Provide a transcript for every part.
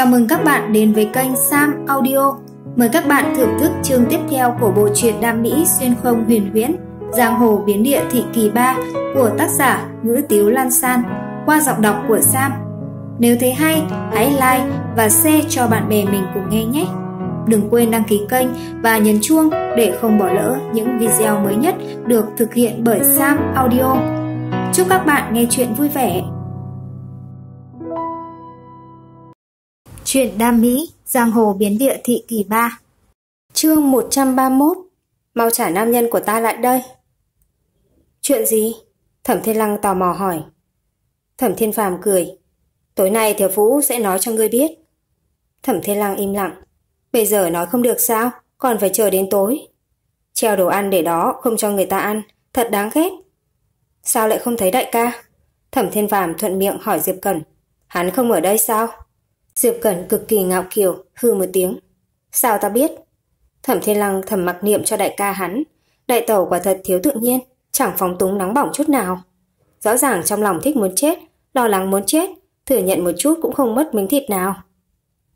Chào mừng các bạn đến với kênh Sam Audio. Mời các bạn thưởng thức chương tiếp theo của bộ truyện Đam Mỹ xuyên không huyền huyễn Giang hồ biến địa thị kỳ 3 của tác giả Ngữ Tiếu Lan San qua giọng đọc của Sam. Nếu thấy hay, hãy like và share cho bạn bè mình cùng nghe nhé. Đừng quên đăng ký kênh và nhấn chuông để không bỏ lỡ những video mới nhất được thực hiện bởi Sam Audio. Chúc các bạn nghe chuyện vui vẻ. Chuyện đam mỹ, giang hồ biến địa thị kỳ 3 Chương 131 Mau trả nam nhân của ta lại đây. Chuyện gì? Thẩm Thiên Lăng tò mò hỏi. Thẩm Thiên Phàm cười. Tối nay Thiếu Phú sẽ nói cho ngươi biết. Thẩm Thiên Lăng im lặng. Bây giờ nói không được sao? Còn phải chờ đến tối. Treo đồ ăn để đó không cho người ta ăn. Thật đáng ghét. Sao lại không thấy đại ca? Thẩm Thiên Phàm thuận miệng hỏi Diệp Cẩn. Hắn không ở đây sao Diệp Cẩn cực kỳ ngạo kiều, hư một tiếng. Sao ta biết? Thẩm Thiên Lăng thầm mặc niệm cho đại ca hắn. Đại tẩu quả thật thiếu tự nhiên, chẳng phóng túng nóng bỏng chút nào. Rõ ràng trong lòng thích muốn chết, lo lắng muốn chết, thừa nhận một chút cũng không mất miếng thịt nào.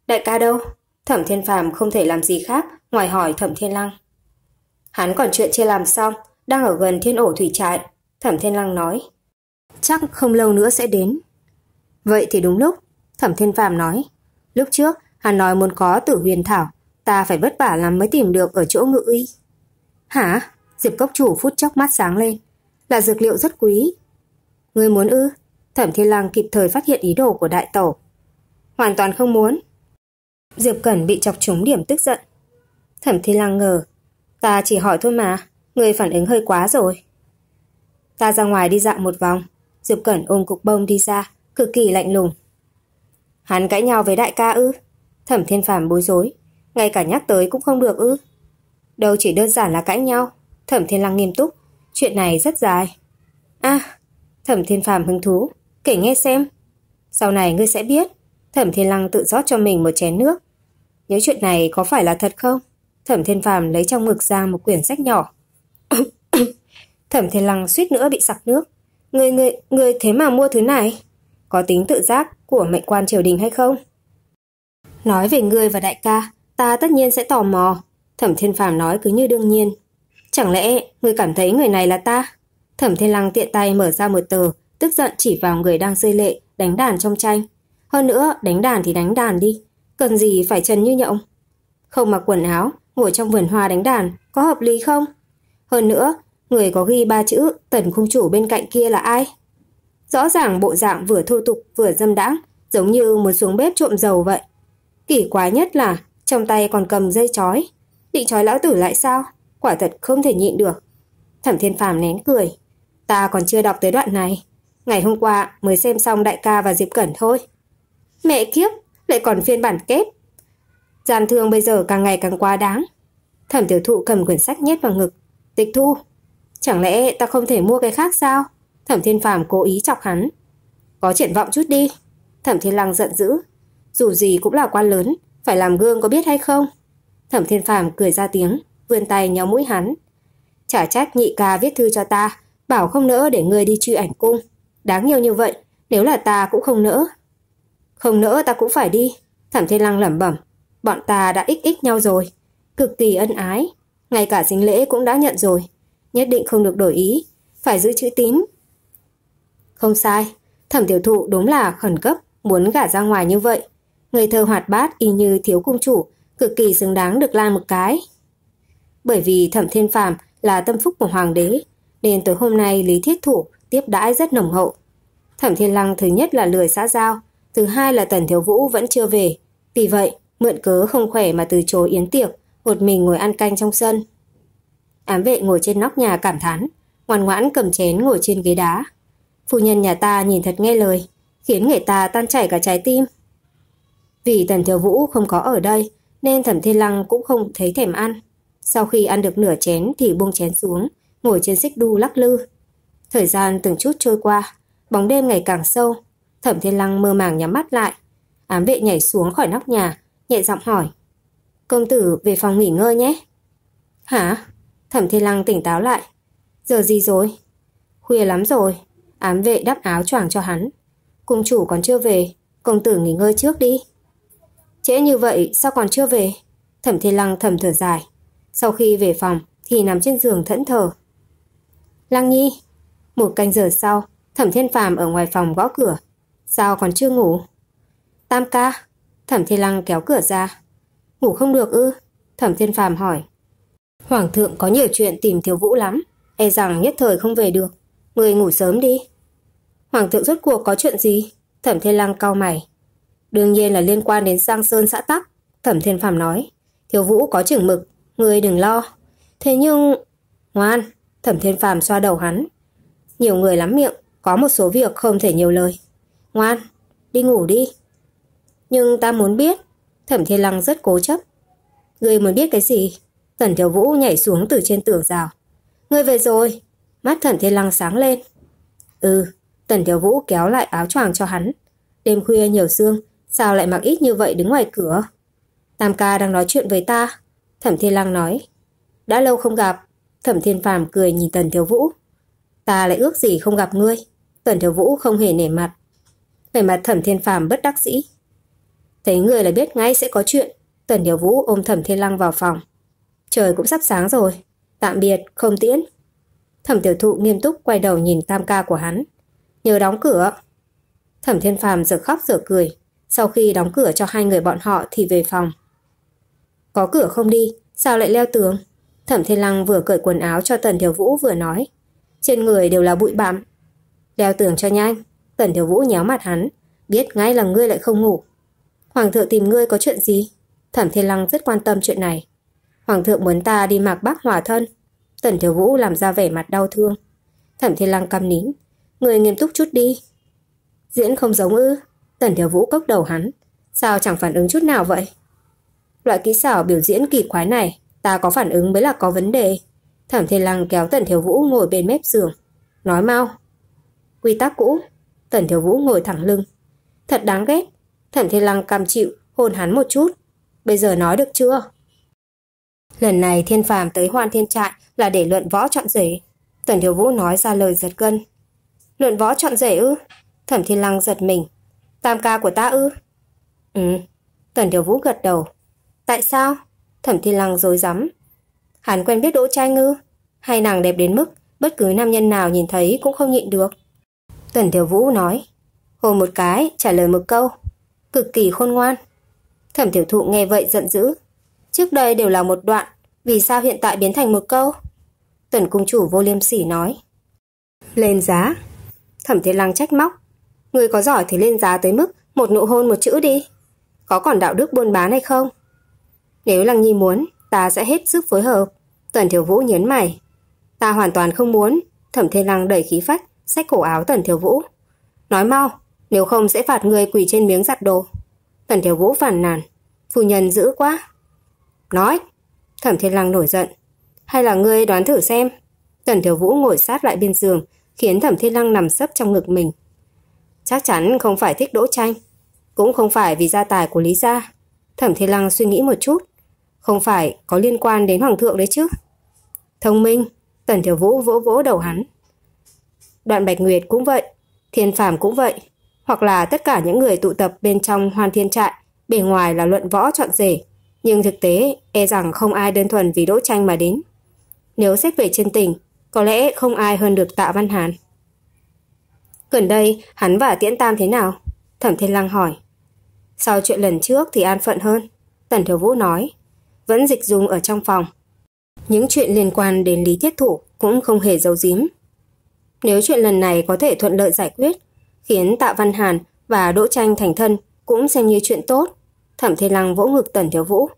Đại ca đâu? Thẩm Thiên Phàm không thể làm gì khác ngoài hỏi Thẩm Thiên Lăng. Hắn còn chuyện chưa làm xong, đang ở gần thiên ổ thủy trại. Thẩm Thiên Lăng nói. Chắc không lâu nữa sẽ đến. Vậy thì đúng lúc, Thẩm Thiên Phàm nói. Lúc trước, hắn nói muốn có tử huyền thảo, ta phải vất vả lắm mới tìm được ở chỗ ngự y. Hả? Diệp cốc chủ phút chốc mắt sáng lên. Là dược liệu rất quý. Ngươi muốn ư? Thẩm Thiên Lang kịp thời phát hiện ý đồ của đại tổ. Hoàn toàn không muốn. Diệp Cẩn bị chọc trúng điểm tức giận. Thẩm Thiên Lang ngờ. Ta chỉ hỏi thôi mà, người phản ứng hơi quá rồi. Ta ra ngoài đi dạo một vòng. Diệp Cẩn ôm cục bông đi ra, cực kỳ lạnh lùng. Hắn cãi nhau với đại ca ư? Thẩm Thiên Phàm bối rối, ngay cả nhắc tới cũng không được ư? Đâu chỉ đơn giản là cãi nhau, Thẩm Thiên Lăng nghiêm túc, chuyện này rất dài. À, Thẩm Thiên Phàm hứng thú, kể nghe xem. Sau này ngươi sẽ biết, Thẩm Thiên Lăng tự rót cho mình một chén nước. Những chuyện này có phải là thật không? Thẩm Thiên Phàm lấy trong ngực ra một quyển sách nhỏ. Thẩm Thiên Lăng suýt nữa bị sặc nước. Người, người, người thế mà mua thứ này? Có tính tự giác của mệnh quan triều đình hay không? Nói về ngươi và đại ca, ta tất nhiên sẽ tò mò. Thẩm Thiên Phàm nói cứ như đương nhiên. Chẳng lẽ ngươi cảm thấy người này là ta? Thẩm Thiên Lăng tiện tay mở ra một tờ, tức giận chỉ vào người đang rơi lệ, đánh đàn trong tranh. Hơn nữa, đánh đàn thì đánh đàn đi, cần gì phải trần như nhộng. Không mặc quần áo, ngồi trong vườn hoa đánh đàn, có hợp lý không? Hơn nữa, người có ghi ba chữ tần khung chủ bên cạnh kia là ai? Rõ ràng bộ dạng vừa thô tục vừa dâm đãng, giống như muốn xuống bếp trộm dầu vậy. Kỳ quái nhất là trong tay còn cầm dây chói. Định chói lão tử lại sao? Quả thật không thể nhịn được. Thẩm Thiên Phàm nén cười. Ta còn chưa đọc tới đoạn này. Ngày hôm qua mới xem xong đại ca và Diệp Cẩn thôi. Mẹ kiếp, lại còn phiên bản kép. Gian thương bây giờ càng ngày càng quá đáng. Thẩm tiểu thụ cầm quyển sách nhét vào ngực. Tịch thu. Chẳng lẽ ta không thể mua cái khác sao? Thẩm Thiên Phàm cố ý chọc hắn. Có triển vọng chút đi. Thẩm Thiên Lăng giận dữ. Dù gì cũng là quan lớn, phải làm gương có biết hay không? Thẩm Thiên Phàm cười ra tiếng, vươn tay nhéo mũi hắn. Chả trách nhị ca viết thư cho ta, bảo không nỡ để ngươi đi truy ảnh cung. Đáng nhiều như vậy, nếu là ta cũng không nỡ. Không nỡ ta cũng phải đi. Thẩm Thiên Lăng lẩm bẩm. Bọn ta đã ích ích nhau rồi. Cực kỳ ân ái. Ngay cả dính lễ cũng đã nhận rồi. Nhất định không được đổi ý. Phải giữ chữ tín, không sai, thẩm tiểu thụ đúng là khẩn cấp, muốn gả ra ngoài như vậy. Người thơ hoạt bát y như thiếu cung chủ, cực kỳ xứng đáng được lan một cái. Bởi vì thẩm thiên phàm là tâm phúc của hoàng đế, nên tối hôm nay Lý Thiết Thủ tiếp đãi rất nồng hậu. Thẩm Thiên Lăng thứ nhất là lười xã giao, thứ hai là Tần Thiếu Vũ vẫn chưa về. Vì vậy, mượn cớ không khỏe mà từ chối yến tiệc, một mình ngồi ăn canh trong sân. Ám vệ ngồi trên nóc nhà cảm thán, ngoan ngoãn cầm chén ngồi trên ghế đá. Phu nhân nhà ta nhìn thật nghe lời, khiến người ta tan chảy cả trái tim. Vì Tần Thiếu Vũ không có ở đây, nên Thẩm Thiên Lăng cũng không thấy thèm ăn. Sau khi ăn được nửa chén thì buông chén xuống, ngồi trên xích đu lắc lư. Thời gian từng chút trôi qua, bóng đêm ngày càng sâu, Thẩm Thiên Lăng mơ màng nhắm mắt lại. Ám vệ nhảy xuống khỏi nóc nhà, nhẹ giọng hỏi. Công tử về phòng nghỉ ngơi nhé. Hả? Thẩm Thiên Lăng tỉnh táo lại. Giờ gì rồi? Khuya lắm rồi, Ám vệ đắp áo choàng cho hắn. Cung chủ còn chưa về, công tử nghỉ ngơi trước đi. Trễ như vậy sao còn chưa về? Thẩm Thiên Lăng thầm thở dài. Sau khi về phòng thì nằm trên giường thẫn thờ. Lăng Nhi, một canh giờ sau, Thẩm Thiên Phàm ở ngoài phòng gõ cửa. Sao còn chưa ngủ? Tam ca, Thẩm Thiên Lăng kéo cửa ra. Ngủ không được ư? Thẩm Thiên Phàm hỏi. Hoàng thượng có nhiều chuyện tìm Thiếu Vũ lắm, e rằng nhất thời không về được. Người ngủ sớm đi. Hoàng thượng rốt cuộc có chuyện gì? Thẩm Thiên Lăng cau mày. Đương nhiên là liên quan đến Giang Sơn xã Tắc. Thẩm Thiên Phạm nói. Thiếu Vũ có chừng mực, người đừng lo. Thế nhưng... Ngoan, Thẩm Thiên Phạm xoa đầu hắn. Nhiều người lắm miệng, có một số việc không thể nhiều lời. Ngoan, đi ngủ đi. Nhưng ta muốn biết. Thẩm Thiên Lăng rất cố chấp. Người muốn biết cái gì? Tần Thiếu Vũ nhảy xuống từ trên tường rào. Người về rồi. Mắt Thẩm Thiên Lăng sáng lên. Ừ, Tần Thiếu Vũ kéo lại áo choàng cho hắn. Đêm khuya nhiều sương, sao lại mặc ít như vậy đứng ngoài cửa? Tam ca đang nói chuyện với ta. Thẩm Thiên Lăng nói. Đã lâu không gặp. Thẩm Thiên Phàm cười nhìn Tần Thiếu Vũ. Ta lại ước gì không gặp ngươi. Tần Thiếu Vũ không hề nể mặt. Về mặt Thẩm Thiên Phàm bất đắc dĩ. Thấy người là biết ngay sẽ có chuyện. Tần Thiếu Vũ ôm Thẩm Thiên Lăng vào phòng. Trời cũng sắp sáng rồi. Tạm biệt, không tiễn. Thẩm Tiểu Thụ nghiêm túc quay đầu nhìn tam ca của hắn. Nhớ đóng cửa. Thẩm Thiên Phàm giờ khóc giờ cười. Sau khi đóng cửa cho hai người bọn họ thì về phòng. Có cửa không đi, sao lại leo tường? Thẩm Thiên Lăng vừa cởi quần áo cho Tần Thiếu Vũ vừa nói. Trên người đều là bụi bặm. Leo tường cho nhanh. Tần Thiếu Vũ nhéo mặt hắn. Biết ngay là ngươi lại không ngủ. Hoàng thượng tìm ngươi có chuyện gì? Thẩm Thiên Lăng rất quan tâm chuyện này. Hoàng thượng muốn ta đi mặc bác hòa thân. Tần Thiếu Vũ làm ra vẻ mặt đau thương. Thẩm Thiên Lăng căm nín. Người nghiêm túc chút đi. Diễn không giống ư. Tần Thiếu Vũ cốc đầu hắn. Sao chẳng phản ứng chút nào vậy? Loại kỹ xảo biểu diễn kỳ quái này, ta có phản ứng mới là có vấn đề. Thẩm Thiên Lăng kéo Tần Thiếu Vũ ngồi bên mép giường. Nói mau. Quy tắc cũ. Tần Thiếu Vũ ngồi thẳng lưng. Thật đáng ghét. Thẩm Thiên Lăng cam chịu, hôn hắn một chút. Bây giờ nói được chưa? Lần này Thiên Phàm tới Hoan Thiên Trại là để luận võ chọn rể. Tần Thiếu Vũ nói ra lời giật gân. Luận võ chọn rể ư? Thẩm Thiên Lăng giật mình. Tam ca của ta ư? Ừ. Tần Điều Vũ gật đầu. Tại sao? Thẩm Thiên Lăng dối rắm Hắn quen biết Đỗ Trai Ngư? Hay nàng đẹp đến mức bất cứ nam nhân nào nhìn thấy cũng không nhịn được? Tần tiểu Vũ nói. Hồi một cái, trả lời một câu. Cực kỳ khôn ngoan. Thẩm Tiểu Thụ nghe vậy giận dữ. Trước đây đều là một đoạn, vì sao hiện tại biến thành một câu? Tần cung chủ vô liêm sỉ nói. Lên giá. Thẩm Thiên Lăng trách móc. Người có giỏi thì lên giá tới mức một nụ hôn một chữ đi. Có còn đạo đức buôn bán hay không? Nếu Lăng Nhi muốn, ta sẽ hết sức phối hợp. Tần thiếu Vũ nhấn mày. Ta hoàn toàn không muốn. Thẩm Thiên Lăng đẩy khí phách, xách cổ áo Tần thiếu Vũ. Nói mau, nếu không sẽ phạt người quỳ trên miếng giặt đồ. Tần thiếu Vũ phản nàn. Phu nhân dữ quá. Nói. Thẩm Thiên Lăng nổi giận. Hay là ngươi đoán thử xem. Tần thiếu Vũ ngồi sát lại bên giường, khiến Thẩm Thiên Lăng nằm sấp trong ngực mình. Chắc chắn không phải thích đỗ tranh. Cũng không phải vì gia tài của Lý Gia. Thẩm Thiên Lăng suy nghĩ một chút. Không phải có liên quan đến Hoàng thượng đấy chứ. Thông minh, Tần Thiểu Vũ vỗ vỗ đầu hắn. Đoạn Bạch Nguyệt cũng vậy, Thiên Phàm cũng vậy. Hoặc là tất cả những người tụ tập bên trong Hoan Thiên Trại, bề ngoài là luận võ chọn rể. Nhưng thực tế, e rằng không ai đơn thuần vì đỗ tranh mà đến. Nếu xét về chân tình, có lẽ không ai hơn được tạ Văn Hàn. Gần đây, hắn và Tiễn Tam thế nào? Thẩm Thiên Lăng hỏi. Sau chuyện lần trước thì an phận hơn. Tần Thiếu Vũ nói. Vẫn dịch dung ở trong phòng. Những chuyện liên quan đến Lý Thiết Thủ cũng không hề giấu giếm. Nếu chuyện lần này có thể thuận lợi giải quyết, khiến Tạ Văn Hàn và Đỗ Tranh thành thân cũng xem như chuyện tốt. Thẩm Thiên Lăng vỗ ngực Tần Thiếu Vũ.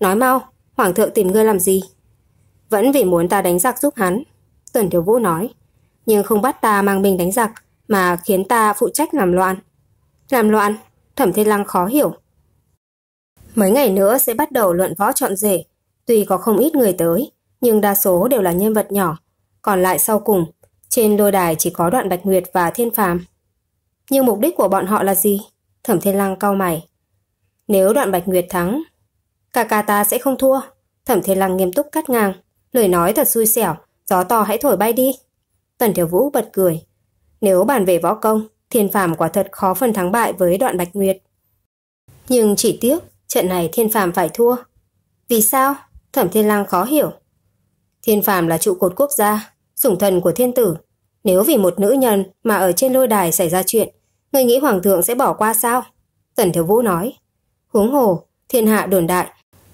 Nói mau, Hoàng thượng tìm ngươi làm gì? Vẫn vì muốn ta đánh giặc giúp hắn. Tần Thiếu Vũ nói. Nhưng không bắt ta mang binh đánh giặc, mà khiến ta phụ trách làm loạn. Làm loạn? Thẩm Thiên Lăng khó hiểu. Mấy ngày nữa sẽ bắt đầu luận võ chọn rể. Tuy có không ít người tới, nhưng đa số đều là nhân vật nhỏ. Còn lại sau cùng, trên lôi đài chỉ có đoạn Bạch Nguyệt và Thiên Phàm. Nhưng mục đích của bọn họ là gì? Thẩm Thiên Lăng cau mày. Nếu đoạn Bạch Nguyệt thắng, cả ca ta sẽ không thua. Thẩm Thiên Lăng nghiêm túc cắt ngang. Lời nói thật xui xẻo, gió to hãy thổi bay đi. Tần thiếu Vũ bật cười. Nếu bàn về võ công, thiên phàm quả thật khó phần thắng bại với đoạn Bạch Nguyệt. Nhưng chỉ tiếc, trận này thiên phàm phải thua. Vì sao? Thẩm Thiên Lang khó hiểu. Thiên phàm là trụ cột quốc gia, sủng thần của thiên tử. Nếu vì một nữ nhân mà ở trên lôi đài xảy ra chuyện, người nghĩ hoàng thượng sẽ bỏ qua sao? Tần Thiếu Vũ nói. Huống hồ, thiên hạ đồn đại,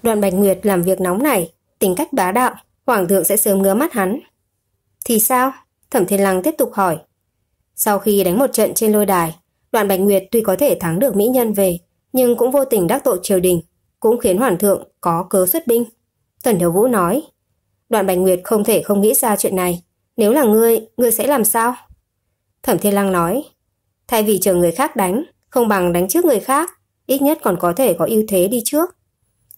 đoạn Bạch Nguyệt làm việc nóng này, tính cách bá đạo, hoàng thượng sẽ sớm ngứa mắt hắn. Thì sao? Thẩm Thiên Lăng tiếp tục hỏi. Sau khi đánh một trận trên lôi đài, đoạn Bạch Nguyệt tuy có thể thắng được mỹ nhân về, nhưng cũng vô tình đắc tội triều đình, cũng khiến hoàng thượng có cớ xuất binh. Tần Thiếu Vũ nói, đoạn Bạch Nguyệt không thể không nghĩ ra chuyện này. Nếu là ngươi, ngươi sẽ làm sao? Thẩm Thiên Lăng nói, thay vì chờ người khác đánh, không bằng đánh trước người khác, ít nhất còn có thể có ưu thế đi trước.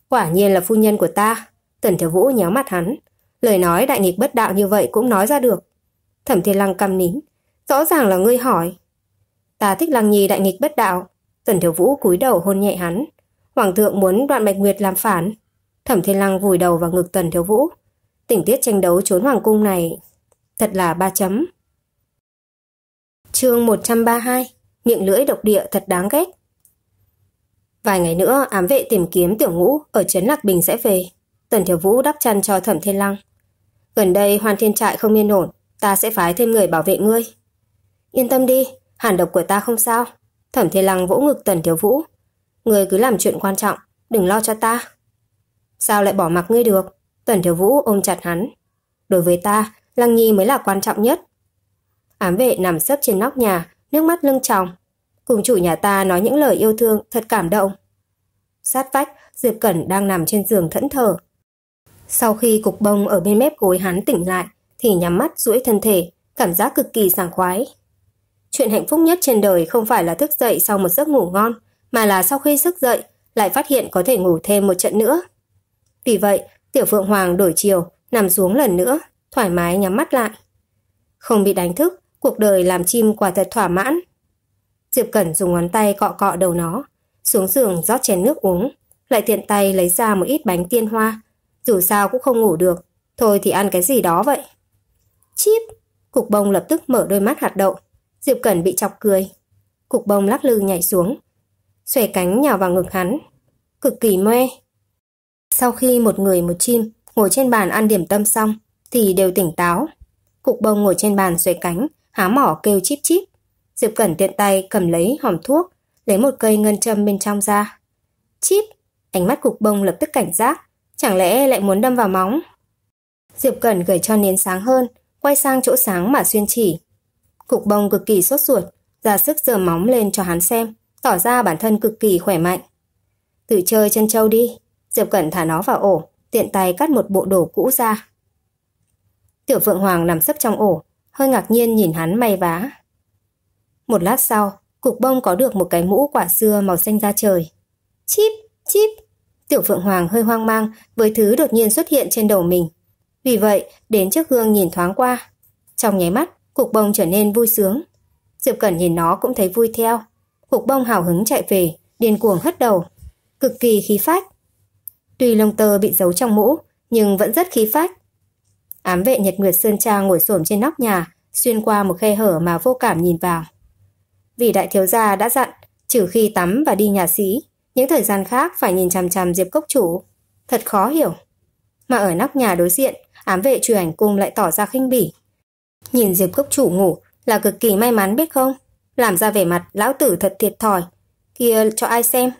Quả nhiên là phu nhân của ta. Tần Thiếu Vũ nhéo mặt hắn. Lời nói đại nghịch bất đạo như vậy cũng nói ra được. Thẩm Thiên Lăng căm nín. Rõ ràng là ngươi hỏi. Ta thích Lăng Nhi đại nghịch bất đạo. Tần Thiếu Vũ cúi đầu hôn nhẹ hắn. Hoàng thượng muốn đoạn Bạch Nguyệt làm phản. Thẩm Thiên Lăng vùi đầu vào ngực Tần Thiếu Vũ. Tình tiết tranh đấu trốn hoàng cung này thật là ba chấm. Chương 132 Miệng lưỡi độc địa thật đáng ghét. Vài ngày nữa, ám vệ tìm kiếm tiểu ngũ ở Trấn Lạc Bình sẽ về. Tần Thiếu Vũ đắp chăn cho Thẩm Thiên Lăng. Gần đây hoàn Thiên Trại không yên ổn, ta sẽ phái thêm người bảo vệ ngươi. Yên tâm đi, hàn độc của ta không sao. Thẩm Thiên Lăng vỗ ngực Tần Thiếu Vũ. Ngươi cứ làm chuyện quan trọng, đừng lo cho ta. Sao lại bỏ mặc ngươi được? Tần Thiếu Vũ ôm chặt hắn. Đối với ta, Lăng Nhi mới là quan trọng nhất. Ám vệ nằm sấp trên nóc nhà, nước mắt lưng tròng. Cùng chủ nhà ta nói những lời yêu thương thật cảm động. Sát vách, Diệp Cẩn đang nằm trên giường thẫn thờ. Sau khi cục bông ở bên mép gối hắn tỉnh lại, thì nhắm mắt duỗi thân thể, cảm giác cực kỳ sảng khoái. Chuyện hạnh phúc nhất trên đời không phải là thức dậy sau một giấc ngủ ngon, mà là sau khi thức dậy lại phát hiện có thể ngủ thêm một trận nữa. Vì vậy, Tiểu Phượng Hoàng đổi chiều, nằm xuống lần nữa, thoải mái nhắm mắt lại. Không bị đánh thức, cuộc đời làm chim quả thật thỏa mãn. Diệp Cẩn dùng ngón tay cọ cọ đầu nó, xuống giường rót chén nước uống, lại tiện tay lấy ra một ít bánh tiên hoa. Dù sao cũng không ngủ được, thôi thì ăn cái gì đó vậy. Chíp! Cục bông lập tức mở đôi mắt hạt đậu. Diệp Cẩn bị chọc cười. Cục bông lắc lư nhảy xuống, xòe cánh nhào vào ngực hắn. Cực kỳ mê. Sau khi một người một chim ngồi trên bàn ăn điểm tâm xong, thì đều tỉnh táo. Cục bông ngồi trên bàn xòe cánh, há mỏ kêu chip chip. Diệp Cẩn tiện tay cầm lấy hòm thuốc, lấy một cây ngân châm bên trong ra. Chip! Ánh mắt cục bông lập tức cảnh giác, chẳng lẽ lại muốn đâm vào móng? Diệp Cẩn gửi cho nến sáng hơn, quay sang chỗ sáng mà xuyên chỉ. Cục bông cực kỳ sốt ruột, ra sức giơ móng lên cho hắn xem, tỏ ra bản thân cực kỳ khỏe mạnh. Tự chơi chân trâu đi, Diệp Cẩn thả nó vào ổ, tiện tay cắt một bộ đồ cũ ra. Tiểu Phượng Hoàng nằm sấp trong ổ, hơi ngạc nhiên nhìn hắn may vá. Một lát sau, cục bông có được một cái mũ quả xưa màu xanh da trời. Chíp, chíp. Tiểu Phượng Hoàng hơi hoang mang với thứ đột nhiên xuất hiện trên đầu mình. Vì vậy, đến trước gương nhìn thoáng qua. Trong nháy mắt, cục bông trở nên vui sướng. Diệp Cẩn nhìn nó cũng thấy vui theo. Cục bông hào hứng chạy về, điên cuồng hất đầu. Cực kỳ khí phách. Tuy lông tơ bị giấu trong mũ, nhưng vẫn rất khí phách. Ám vệ Nhật Nguyệt Sơn Trang ngồi xổm trên nóc nhà, xuyên qua một khe hở mà vô cảm nhìn vào. Vì đại thiếu gia đã dặn, trừ khi tắm và đi nhà sĩ, những thời gian khác phải nhìn chằm chằm Diệp Cốc Chủ. Thật khó hiểu. Mà ở nóc nhà đối diện, ám vệ truy ảnh cung lại tỏ ra khinh bỉ. Nhìn Diệp Cốc Chủ ngủ là cực kỳ may mắn biết không? Làm ra vẻ mặt lão tử thật thiệt thòi. Kia cho ai xem?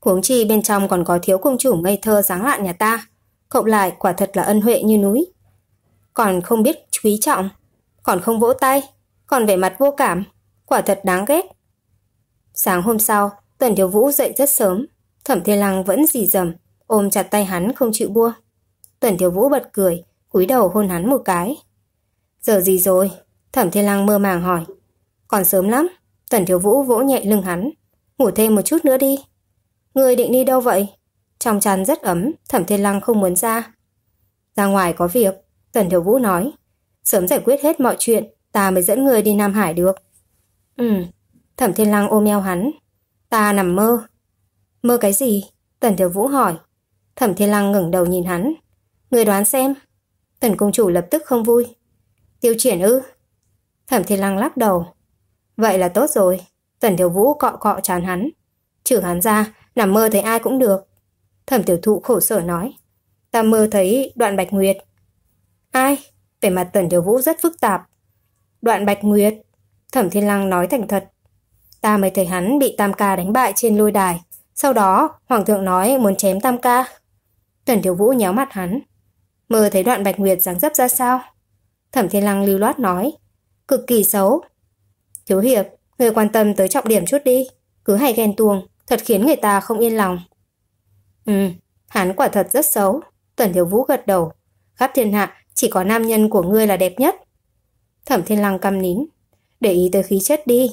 Huống chi bên trong còn có thiếu công chủ ngây thơ sáng lạn nhà ta. Cộng lại quả thật là ân huệ như núi. Còn không biết quý trọng, còn không vỗ tay, còn vẻ mặt vô cảm, quả thật đáng ghét. Sáng hôm sau, Tần Thiếu Vũ dậy rất sớm, Thẩm Thiên Lăng vẫn dì dầm, ôm chặt tay hắn không chịu buông. Tần Thiếu Vũ bật cười, cúi đầu hôn hắn một cái. Giờ gì rồi? Thẩm Thiên Lăng mơ màng hỏi. Còn sớm lắm, Tần Thiếu Vũ vỗ nhẹ lưng hắn. Ngủ thêm một chút nữa đi. Người định đi đâu vậy? Trong chăn rất ấm, Thẩm Thiên Lăng không muốn ra. Ra ngoài có việc, Tần Thiếu Vũ nói. Sớm giải quyết hết mọi chuyện, ta mới dẫn người đi Nam Hải được. Ừ, Thẩm Thiên Lăng ôm eo hắn. Ta nằm mơ. Mơ cái gì? Tần Thiếu Vũ hỏi. Thẩm Thiên Lăng ngẩng đầu nhìn hắn. Người đoán xem. Tần công chủ lập tức không vui. Tiêu triển ư? Thẩm Thiên Lăng lắc đầu. Vậy là tốt rồi. Tần Thiếu Vũ cọ cọ chán hắn. Trừ hắn ra, nằm mơ thấy ai cũng được. Thẩm tiểu thụ khổ sở nói. Ta mơ thấy đoạn bạch nguyệt. Ai? Vẻ mặt tần tiểu vũ rất phức tạp. Đoạn bạch nguyệt. Thẩm thiên lăng nói thành thật. Ta mới thấy hắn bị tam ca đánh bại trên lôi đài. Sau đó, hoàng thượng nói muốn chém tam ca. Tần thiếu vũ nhéo mặt hắn. Mơ thấy đoạn bạch nguyệt dáng dấp ra sao? Thẩm thiên lăng lưu loát nói. Cực kỳ xấu. Thiếu hiệp, người quan tâm tới trọng điểm chút đi. Cứ hay ghen tuông, thật khiến người ta không yên lòng. Ừ, hắn quả thật rất xấu. Tần Thiếu Vũ gật đầu. Khắp thiên hạ, chỉ có nam nhân của ngươi là đẹp nhất. Thẩm Thiên Lăng căm nín. Để ý tới khí chất đi.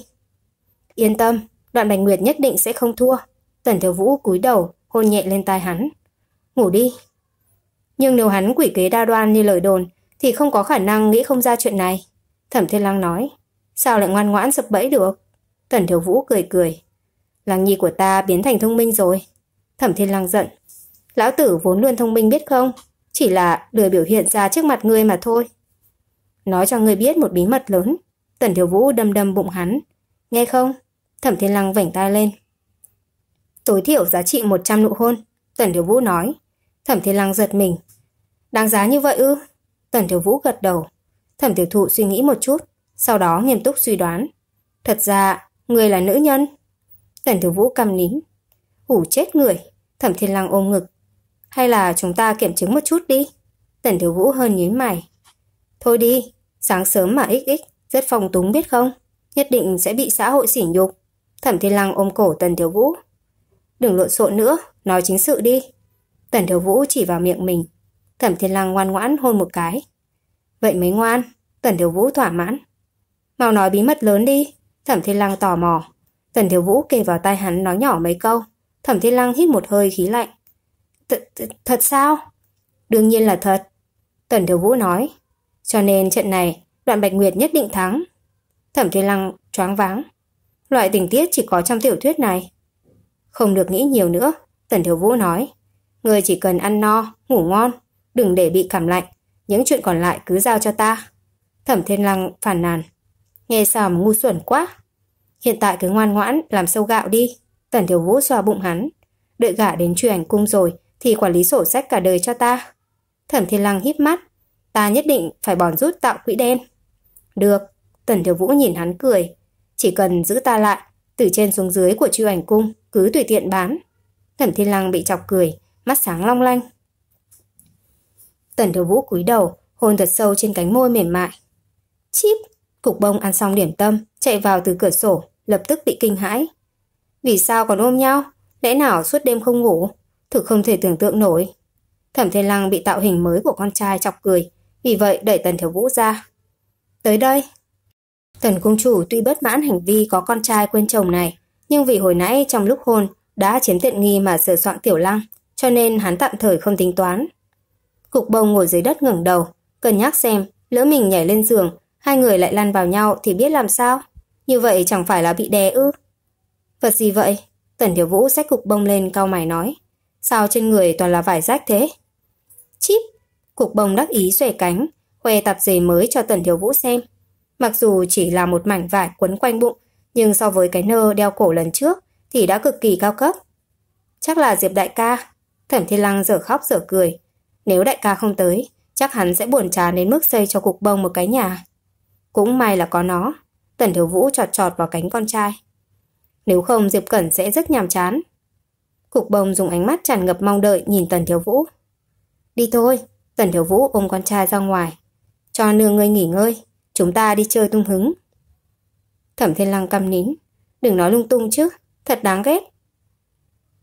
Yên tâm, đoạn bạch nguyệt nhất định sẽ không thua. Tần Thiếu Vũ cúi đầu, hôn nhẹ lên tai hắn. Ngủ đi. Nhưng nếu hắn quỷ kế đa đoan như lời đồn, thì không có khả năng nghĩ không ra chuyện này. Thẩm Thiên Lăng nói. Sao lại ngoan ngoãn sập bẫy được? Tần Thiếu Vũ cười cười. Lăng nhi của ta biến thành thông minh rồi. Thẩm Thiên Lăng giận. Lão tử vốn luôn thông minh biết không? Chỉ là lười biểu hiện ra trước mặt ngươi mà thôi. Nói cho ngươi biết một bí mật lớn. Tần Thiếu Vũ đâm đâm bụng hắn. Nghe không? Thẩm Thiên Lăng vảnh tai lên. Tối thiểu giá trị 100 nụ hôn. Tần Thiếu Vũ nói. Thẩm Thiên Lăng giật mình. Đáng giá như vậy ư? Tần Thiếu Vũ gật đầu. Thẩm Tiểu Thụ suy nghĩ một chút. Sau đó nghiêm túc suy đoán. Thật ra, người là nữ nhân. Tần Thiếu Vũ căm nín. Hủ chết người. Thẩm Thiên Lăng ôm ngực. Hay là chúng ta kiểm chứng một chút đi? Tần Thiếu Vũ hơn nhíu mày. Thôi đi, sáng sớm mà ích ích rất phong túng biết không? Nhất định sẽ bị xã hội sỉ nhục. Thẩm Thiên Lăng ôm cổ Tần Thiếu Vũ. Đừng lộn xộn nữa, nói chính sự đi. Tần Thiếu Vũ chỉ vào miệng mình. Thẩm Thiên Lăng ngoan ngoãn hôn một cái. Vậy mới ngoan, Tần Thiếu Vũ thỏa mãn. Mau nói bí mật lớn đi, Thẩm Thiên Lăng tò mò. Tần Thiếu Vũ kề vào tai hắn nói nhỏ mấy câu. Thẩm Thiên Lăng hít một hơi khí lạnh. Th th thật sao? Đương nhiên là thật. Tần Thiếu Vũ nói. Cho nên trận này, đoạn Bạch Nguyệt nhất định thắng. Thẩm Thiên Lăng choáng váng. Loại tình tiết chỉ có trong tiểu thuyết này. Không được nghĩ nhiều nữa, Tần Thiếu Vũ nói. Người chỉ cần ăn no, ngủ ngon, đừng để bị cảm lạnh. Những chuyện còn lại cứ giao cho ta. Thẩm Thiên Lăng phản nàn. Nghe sao mà ngu xuẩn quá. Hiện tại cứ ngoan ngoãn làm sâu gạo đi. Tần Thiếu Vũ xoa bụng hắn. Đợi gả đến truy ảnh cung rồi thì quản lý sổ sách cả đời cho ta. Thẩm Thiên Lăng híp mắt. Ta nhất định phải bòn rút tạo quỹ đen. Được. Tần Thiếu Vũ nhìn hắn cười. Chỉ cần giữ ta lại, từ trên xuống dưới của chư ảnh cung, cứ tùy tiện bán. Thẩm Thiên Lăng bị chọc cười, mắt sáng long lanh. Tần Thiếu Vũ cúi đầu, hôn thật sâu trên cánh môi mềm mại. Chíp, cục bông ăn xong điểm tâm, chạy vào từ cửa sổ, lập tức bị kinh hãi. Vì sao còn ôm nhau? Lẽ nào suốt đêm không ngủ? Thực không thể tưởng tượng nổi. Thẩm Thiên Lăng bị tạo hình mới của con trai chọc cười, vì vậy đẩy Tần Thiếu Vũ ra. Tới đây. Tần Cung Chủ tuy bất mãn hành vi có con trai quên chồng này, nhưng vì hồi nãy trong lúc hôn đã chiếm tiện nghi mà sửa soạn Tiểu Lăng, cho nên hắn tạm thời không tính toán. Cục bông ngồi dưới đất ngẩng đầu, cân nhắc xem, lỡ mình nhảy lên giường, hai người lại lăn vào nhau thì biết làm sao. Như vậy chẳng phải là bị đè ư. Vật gì vậy? Tần Tiểu Vũ xách cục bông lên cau mày nói. Sao trên người toàn là vải rách thế? Chíp! Cục bông đắc ý xòe cánh, khoe tạp dề mới cho Tần Tiểu Vũ xem. Mặc dù chỉ là một mảnh vải quấn quanh bụng, nhưng so với cái nơ đeo cổ lần trước thì đã cực kỳ cao cấp. Chắc là Diệp đại ca. Thẩm Thiên Lăng dở khóc dở cười. Nếu đại ca không tới, chắc hắn sẽ buồn chán đến mức xây cho cục bông một cái nhà. Cũng may là có nó. Tần Thiếu Vũ trọt trọt vào cánh con trai. Nếu không Diệp Cẩn sẽ rất nhàm chán. Cục bông dùng ánh mắt tràn ngập mong đợi nhìn Tần Thiếu Vũ. Đi thôi, Tần Thiếu Vũ ôm con trai ra ngoài. Cho nương ngươi nghỉ ngơi, chúng ta đi chơi tung hứng. Thẩm Thiên Lăng căm nín. Đừng nói lung tung chứ, thật đáng ghét.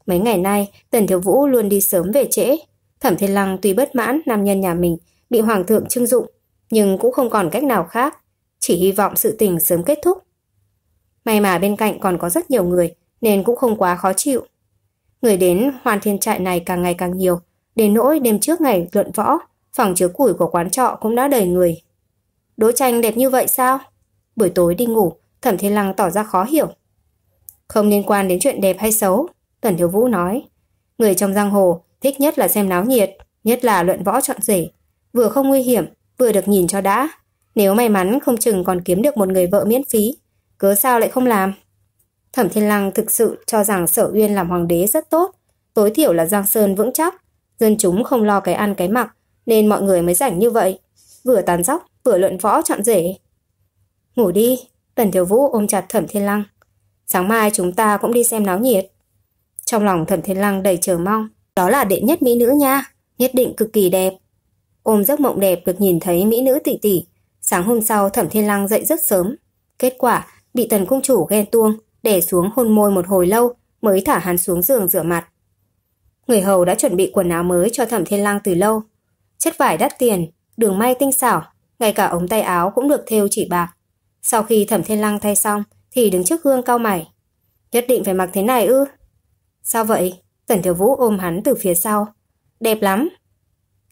Mấy ngày nay, Tần Thiếu Vũ luôn đi sớm về trễ. Thẩm Thiên Lăng tuy bất mãn nam nhân nhà mình bị Hoàng thượng trưng dụng, nhưng cũng không còn cách nào khác, chỉ hy vọng sự tình sớm kết thúc. May mà bên cạnh còn có rất nhiều người nên cũng không quá khó chịu. Người đến hoàn thiên trại này càng ngày càng nhiều, đến nỗi đêm trước ngày luận võ, phòng chứa củi của quán trọ cũng đã đầy người. Đỗ tranh đẹp như vậy sao? Buổi tối đi ngủ, Thẩm Thiên Lăng tỏ ra khó hiểu. Không liên quan đến chuyện đẹp hay xấu, Tần Thiếu Vũ nói. Người trong giang hồ thích nhất là xem náo nhiệt, nhất là luận võ chọn rể. Vừa không nguy hiểm, vừa được nhìn cho đã. Nếu may mắn không chừng còn kiếm được một người vợ miễn phí, cớ sao lại không làm? Thẩm Thiên Lăng thực sự cho rằng Sở Uyên làm hoàng đế rất tốt, Tối thiểu là Giang Sơn vững chắc, dân chúng không lo cái ăn cái mặc, nên mọi người mới rảnh như vậy. Vừa tàn dóc, vừa luận võ chọn rể. Ngủ đi, Tần Thiếu Vũ ôm chặt Thẩm Thiên Lăng. Sáng mai chúng ta cũng đi xem náo nhiệt. Trong lòng Thẩm Thiên Lăng đầy chờ mong. Đó là đệ nhất mỹ nữ nha, nhất định cực kỳ đẹp. Ôm giấc mộng đẹp được nhìn thấy mỹ nữ tỷ tỷ. Sáng hôm sau Thẩm Thiên Lăng dậy rất sớm. Kết quả bị Tần Cung Chủ ghen tuông, đè xuống hôn môi một hồi lâu mới thả hắn xuống giường rửa mặt. Người hầu đã chuẩn bị quần áo mới cho Thẩm Thiên Lăng từ lâu. Chất vải đắt tiền, đường may tinh xảo, ngay cả ống tay áo cũng được thêu chỉ bạc. Sau khi Thẩm Thiên Lăng thay xong thì đứng trước gương cao mày. Nhất định phải mặc thế này ư? Sao vậy? Tần Thiếu Vũ ôm hắn từ phía sau. Đẹp lắm.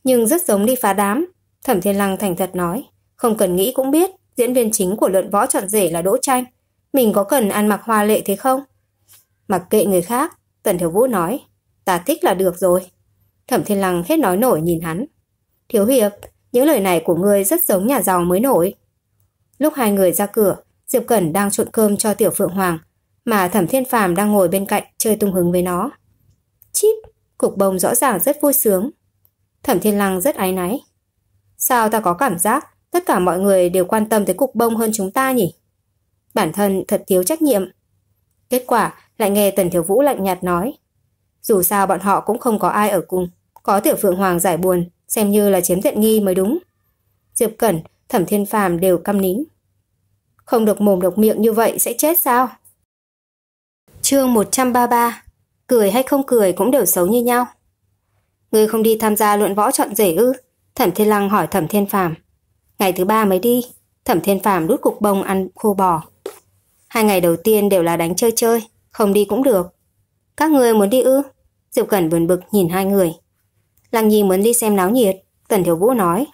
Nhưng rất giống đi phá đám. Thẩm Thiên Lăng thành thật nói. Không cần nghĩ cũng biết diễn viên chính của luận võ chọn rể là Đỗ Tranh. Mình có cần ăn mặc hoa lệ thế không? Mặc kệ người khác, Tần Thiếu Vũ nói. Ta thích là được rồi. Thẩm Thiên Lăng hết nói nổi nhìn hắn. Thiếu Hiệp, những lời này của ngươi rất giống nhà giàu mới nổi. Lúc hai người ra cửa, Diệp Cẩn đang trộn cơm cho Tiểu Phượng Hoàng, mà Thẩm Thiên Phàm đang ngồi bên cạnh chơi tung hứng với nó. Chíp, cục bông rõ ràng rất vui sướng. Thẩm Thiên Lăng rất áy náy. Sao ta có cảm giác tất cả mọi người đều quan tâm tới cục bông hơn chúng ta nhỉ? Bản thân thật thiếu trách nhiệm. Kết quả lại nghe Tần Thiếu Vũ lạnh nhạt nói. Dù sao bọn họ cũng không có ai ở cùng. Có Tiểu Phượng Hoàng giải buồn, xem như là chiếm tiện nghi mới đúng. Diệp Cẩn, Thẩm Thiên Phàm đều căm nín. Không được mồm độc miệng như vậy sẽ chết sao? Chương 133 Cười hay không cười cũng đều xấu như nhau. Ngươi không đi tham gia luận võ chọn rể ư? Thẩm Thiên Lăng hỏi Thẩm Thiên Phàm. Ngày thứ ba mới đi, Thẩm Thiên Phàm đút cục bông ăn khô bò. Hai ngày đầu tiên đều là đánh chơi chơi, không đi cũng được. Các người muốn đi ư? Diệp Cẩn buồn bực nhìn hai người. Lăng Nhi muốn đi xem náo nhiệt, Tần Thiếu Vũ nói.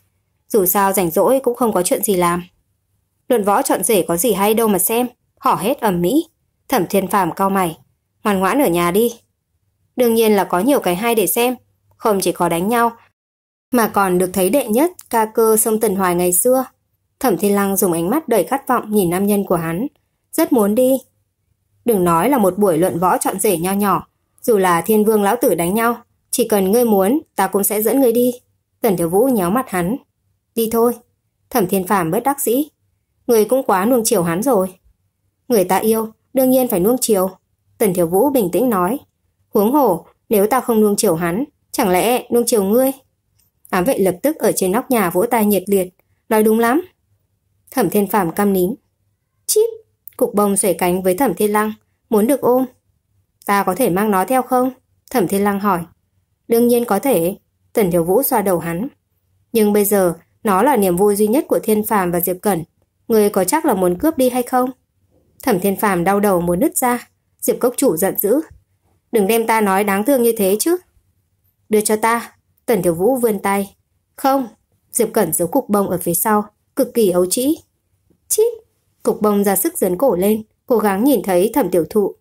Dù sao rảnh rỗi cũng không có chuyện gì làm. Luận võ chọn rể có gì hay đâu mà xem, hỏ hết ẩm mỹ. Thẩm Thiên Phàm cao mày, ngoan ngoãn ở nhà đi. Đương nhiên là có nhiều cái hay để xem, không chỉ có đánh nhau, mà còn được thấy đệ nhất ca cơ sông Tần Hoài ngày xưa. Thẩm Thiên Lăng dùng ánh mắt đầy khát vọng nhìn nam nhân của hắn, rất muốn đi. Đừng nói là một buổi luận võ chọn rể nho nhỏ, dù là thiên vương lão tử đánh nhau, chỉ cần ngươi muốn, ta cũng sẽ dẫn ngươi đi. Tần Thiếu Vũ nhéo mặt hắn. Đi thôi. Thẩm Thiên Phàm bất đắc dĩ. Người cũng quá nuông chiều hắn rồi. Người ta yêu, đương nhiên phải nuông chiều. Tần Thiếu Vũ bình tĩnh nói. Huống hồ, nếu ta không nuông chiều hắn, chẳng lẽ nuông chiều ngươi? À, Ám vệ lập tức ở trên nóc nhà vỗ tay nhiệt liệt. Nói đúng lắm. Thẩm Thiên Phàm căm nín. Chíp, cục bông xuể cánh với Thẩm Thiên Lăng, muốn được ôm. Ta có thể mang nó theo không? Thẩm Thiên Lăng hỏi. Đương nhiên có thể. Tần Thiếu Vũ xoa đầu hắn. Nhưng bây giờ, nó là niềm vui duy nhất của Thiên Phàm và Diệp Cẩn. Người có chắc là muốn cướp đi hay không? Thẩm Thiên Phàm đau đầu muốn nứt ra. Diệp Cốc Chủ giận dữ. Đừng đem ta nói đáng thương như thế chứ. Đưa cho ta. Tần Thiếu Vũ vươn tay. Không. Diệp Cẩn giấu cục bông ở phía sau. Cực kỳ ấu trĩ. Chít. Cục bông ra sức dấn cổ lên. Cố gắng nhìn thấy thẩm tiểu thụ.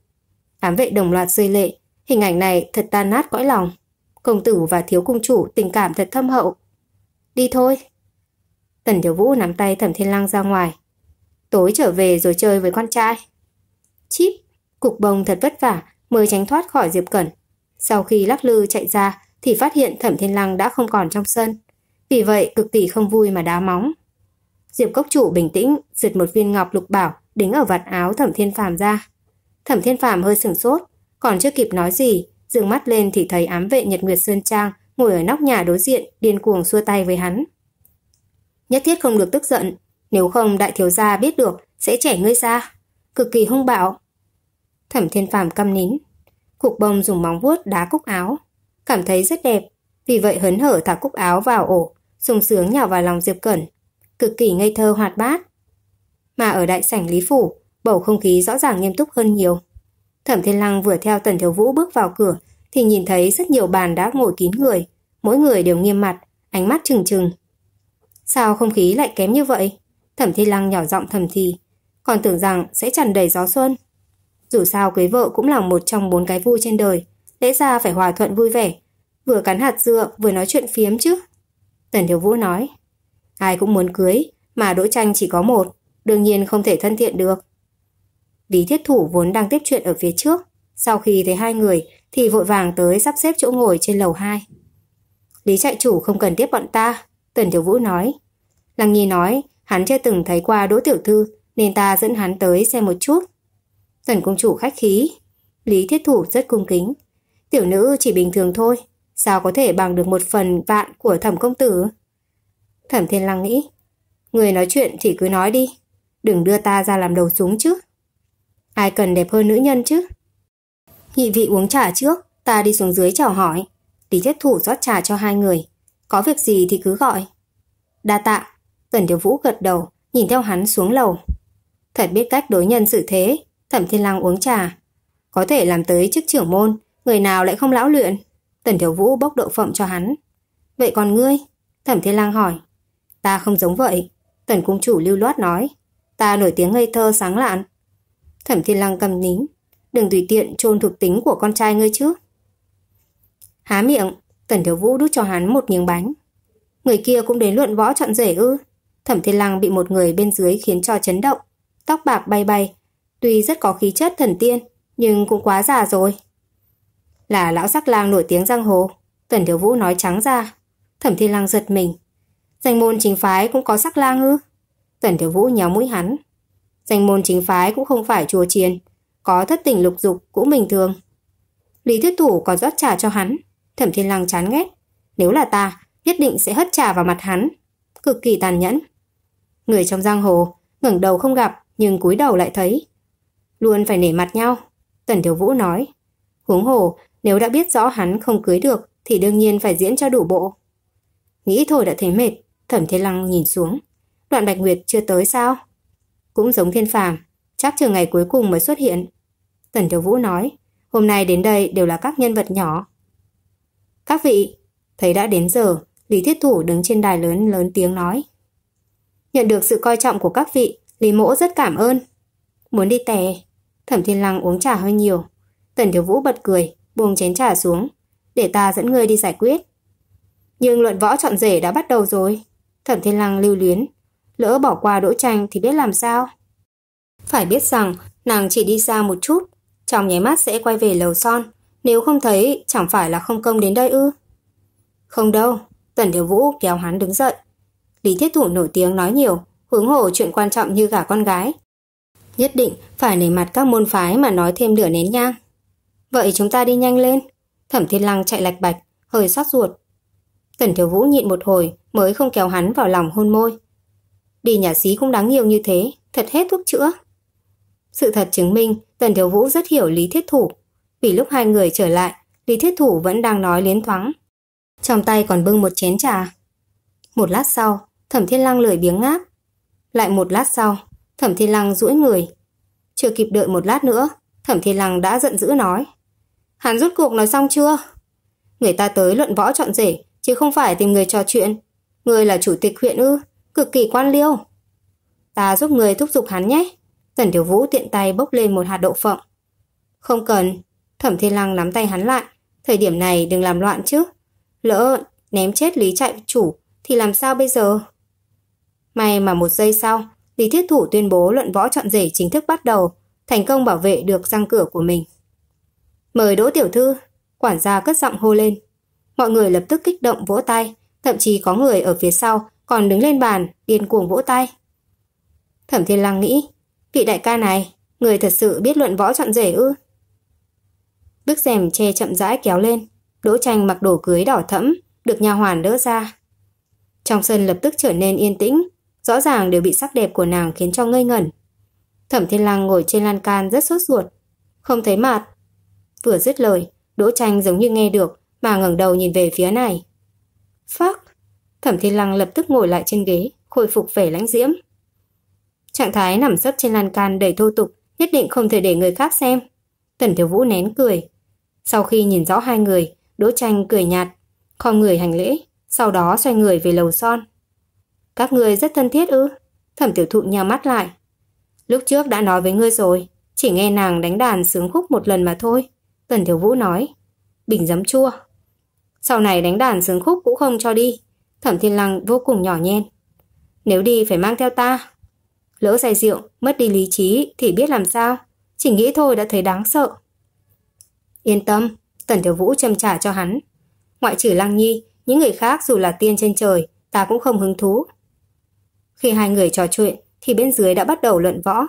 Ám vệ đồng loạt rơi lệ. Hình ảnh này thật tan nát cõi lòng. Công tử và thiếu cung chủ tình cảm thật thâm hậu. Đi thôi. Tần Thiếu Vũ nắm tay Thẩm Thiên Lăng ra ngoài. Tối trở về rồi chơi với con trai. Chíp, cục bông thật vất vả mới tránh thoát khỏi Diệp Cẩn. Sau khi lắc lư chạy ra thì phát hiện Thẩm Thiên Lăng đã không còn trong sân. Vì vậy cực kỳ không vui mà đá móng. Diệp Cốc Chủ bình tĩnh giật một viên ngọc lục bảo đính ở vạt áo Thẩm Thiên Phàm ra. Thẩm Thiên Phàm hơi sửng sốt, còn chưa kịp nói gì, Dương mắt lên thì thấy ám vệ Nhật Nguyệt Sơn Trang ngồi ở nóc nhà đối diện, điên cuồng xua tay với hắn. Nhất thiết không được tức giận, nếu không đại thiếu gia biết được sẽ trẻ ngươi ra. Cực kỳ hung bạo. Thẩm Thiên Phàm căm nín. Cục bông dùng móng vuốt đá cúc áo. Cảm thấy rất đẹp, vì vậy hớn hở thả cúc áo vào ổ, sung sướng nhào vào lòng Diệp Cẩn. Cực kỳ ngây thơ hoạt bát. Mà ở đại sảnh Lý Phủ, bầu không khí rõ ràng nghiêm túc hơn nhiều. Thẩm Thiên Lăng vừa theo Tần Thiếu Vũ bước vào cửa thì nhìn thấy rất nhiều bàn đã ngồi kín người, mỗi người đều nghiêm mặt, ánh mắt trừng trừng. Sao không khí lại kém như vậy? Thẩm Thiên Lăng nhỏ giọng thầm thì, còn tưởng rằng sẽ tràn đầy gió xuân. Dù sao cưới vợ cũng là một trong bốn cái vui trên đời, lẽ ra phải hòa thuận vui vẻ, vừa cắn hạt dưa vừa nói chuyện phiếm chứ. Tần Thiếu Vũ nói, ai cũng muốn cưới, mà Đỗ Tranh chỉ có một, đương nhiên không thể thân thiện được. Lý Thiết Thủ vốn đang tiếp chuyện ở phía trước, sau khi thấy hai người thì vội vàng tới sắp xếp chỗ ngồi trên lầu 2. Lý trại chủ không cần tiếp bọn ta, Tần Tiểu Vũ nói. Lăng Nhi nói, hắn chưa từng thấy qua Đỗ Tiểu Thư, nên ta dẫn hắn tới xem một chút. Tần công chủ khách khí. Lý Thiết Thủ rất cung kính. Tiểu nữ chỉ bình thường thôi, sao có thể bằng được một phần vạn của thẩm công tử? Thẩm Thiên Lăng nghĩ, người nói chuyện thì cứ nói đi, đừng đưa ta ra làm đầu súng chứ. Ai cần đẹp hơn nữ nhân chứ? Nhị vị uống trà trước, ta đi xuống dưới chào hỏi. Lý Thiết Thủ rót trà cho hai người. Có việc gì thì cứ gọi. Đa tạ. Tần Tiểu Vũ gật đầu, nhìn theo hắn xuống lầu. Thật biết cách đối nhân xử thế, Thẩm Thiên Lăng uống trà. Có thể làm tới chức trưởng môn, người nào lại không lão luyện. Tần Tiểu Vũ bốc độ phẩm cho hắn. Vậy còn ngươi? Thẩm Thiên Lang hỏi. Ta không giống vậy. Tần Cung Chủ lưu loát nói. Ta nổi tiếng ngây thơ sáng lạn. Thẩm Thiên Lang cầm nín. Đừng tùy tiện trôn thuộc tính của con trai ngươi chứ. Há miệng, Tần Thiếu Vũ đút cho hắn một miếng bánh. Người kia cũng đến luận võ chọn rể ư. Thẩm Thiên Lăng bị một người bên dưới khiến cho chấn động. Tóc bạc bay bay. Tuy rất có khí chất thần tiên, nhưng cũng quá già rồi. Là lão sắc lang nổi tiếng giang hồ. Tần Thiếu Vũ nói trắng ra. Thẩm Thiên Lăng giật mình. Danh môn chính phái cũng có sắc lang ư? Tần Thiếu Vũ nhéo mũi hắn. Danh môn chính phái cũng không phải chùa chiền. Có thất tình lục dục cũng bình thường. Lý Thuyết Thủ còn rót trà cho hắn. Thẩm Thiên Lăng chán ghét. Nếu là ta, nhất định sẽ hất trà vào mặt hắn. Cực kỳ tàn nhẫn. Người trong giang hồ, ngẩng đầu không gặp, nhưng cúi đầu lại thấy. Luôn phải nể mặt nhau. Tần thiếu Vũ nói. Huống hồ, nếu đã biết rõ hắn không cưới được, thì đương nhiên phải diễn cho đủ bộ. Nghĩ thôi đã thấy mệt, Thẩm Thiên Lăng nhìn xuống. Đoạn Bạch Nguyệt chưa tới sao? Cũng giống thiên phàm, chắc chờ ngày cuối cùng mới xuất hiện. Tần thiếu Vũ nói, hôm nay đến đây đều là các nhân vật nhỏ. Các vị, thấy đã đến giờ, Lý Thiết Thủ đứng trên đài lớn lớn tiếng nói. Nhận được sự coi trọng của các vị, Lý Mỗ rất cảm ơn. Muốn đi tè, Thẩm Thiên Lăng uống trà hơi nhiều. Tần Thiếu Vũ bật cười, buông chén trà xuống, để ta dẫn ngươi đi giải quyết. Nhưng luận võ chọn rể đã bắt đầu rồi. Thẩm Thiên Lăng lưu luyến, lỡ bỏ qua đỗ tranh thì biết làm sao. Phải biết rằng nàng chỉ đi xa một chút, trong nháy mắt sẽ quay về lầu son. Nếu không thấy, chẳng phải là không công đến đây ư? Không đâu, Tần Thiếu Vũ kéo hắn đứng dậy. Lý Thiết Thủ nổi tiếng nói nhiều, hướng hồ chuyện quan trọng như gả con gái. Nhất định phải nể mặt các môn phái mà nói thêm nửa nén nhang. Vậy chúng ta đi nhanh lên. Thẩm Thiên Lăng chạy lạch bạch, hơi xót ruột. Tần Thiếu Vũ nhịn một hồi mới không kéo hắn vào lòng hôn môi. Đi nhà xí cũng đáng nhiều như thế, thật hết thuốc chữa. Sự thật chứng minh Tần Thiếu Vũ rất hiểu Lý Thiết Thủ. Vì lúc hai người trở lại, Lý Thiết Thủ vẫn đang nói liến thoáng. Trong tay còn bưng một chén trà. Một lát sau, Thẩm Thiên Lăng lười biếng ngáp. Lại một lát sau, Thẩm Thiên Lăng duỗi người. Chưa kịp đợi một lát nữa, Thẩm Thiên Lăng đã giận dữ nói. Hắn rút cuộc nói xong chưa? Người ta tới luận võ chọn rể, chứ không phải tìm người trò chuyện. Người là chủ tịch huyện ư, cực kỳ quan liêu. Ta giúp người thúc giục hắn nhé. Tần Tiểu Vũ tiện tay bốc lên một hạt đậu phộng. Không cần. Thẩm Thiên Lăng nắm tay hắn lại. Thời điểm này đừng làm loạn chứ. Lỡ ném chết Lý Trại Chủ thì làm sao bây giờ? May mà một giây sau, Lý Thiết Thủ tuyên bố luận võ chọn rể chính thức bắt đầu, thành công bảo vệ được răng cửa của mình. Mời Đỗ Tiểu Thư, quản gia cất giọng hô lên. Mọi người lập tức kích động vỗ tay, thậm chí có người ở phía sau còn đứng lên bàn, điên cuồng vỗ tay. Thẩm Thiên Lăng nghĩ, vị đại ca này, người thật sự biết luận võ chọn rể ư? Bức rèm che chậm rãi kéo lên, Đỗ Tranh mặc đồ cưới đỏ thẫm, được nhà hoàn đỡ ra. Trong sân lập tức trở nên yên tĩnh, rõ ràng đều bị sắc đẹp của nàng khiến cho ngây ngẩn. Thẩm Thiên Lăng ngồi trên lan can rất sốt ruột, không thấy mặt. Vừa dứt lời, Đỗ Tranh giống như nghe được mà ngẩng đầu nhìn về phía này. Phắc! Thẩm Thiên Lăng lập tức ngồi lại trên ghế, khôi phục vẻ lãnh diễm. Trạng thái nằm sấp trên lan can đầy thô tục, nhất định không thể để người khác xem. Tần Thiếu Vũ nén cười. Sau khi nhìn rõ hai người, Đỗ Tranh cười nhạt, không người hành lễ, sau đó xoay người về lầu son. Các người rất thân thiết ư? Thẩm tiểu thụ nhào mắt lại. Lúc trước đã nói với ngươi rồi, chỉ nghe nàng đánh đàn sướng khúc một lần mà thôi. Tần Thiếu Vũ nói. Bình giấm chua. Sau này đánh đàn sướng khúc cũng không cho đi. Thẩm Thiên Lăng vô cùng nhỏ nhen. Nếu đi phải mang theo ta. Lỡ say rượu, mất đi lý trí thì biết làm sao. Chỉ nghĩ thôi đã thấy đáng sợ. Yên tâm, Tần Thiếu Vũ châm trả cho hắn. Ngoại trừ Lăng Nhi, những người khác dù là tiên trên trời, ta cũng không hứng thú. Khi hai người trò chuyện, thì bên dưới đã bắt đầu luận võ.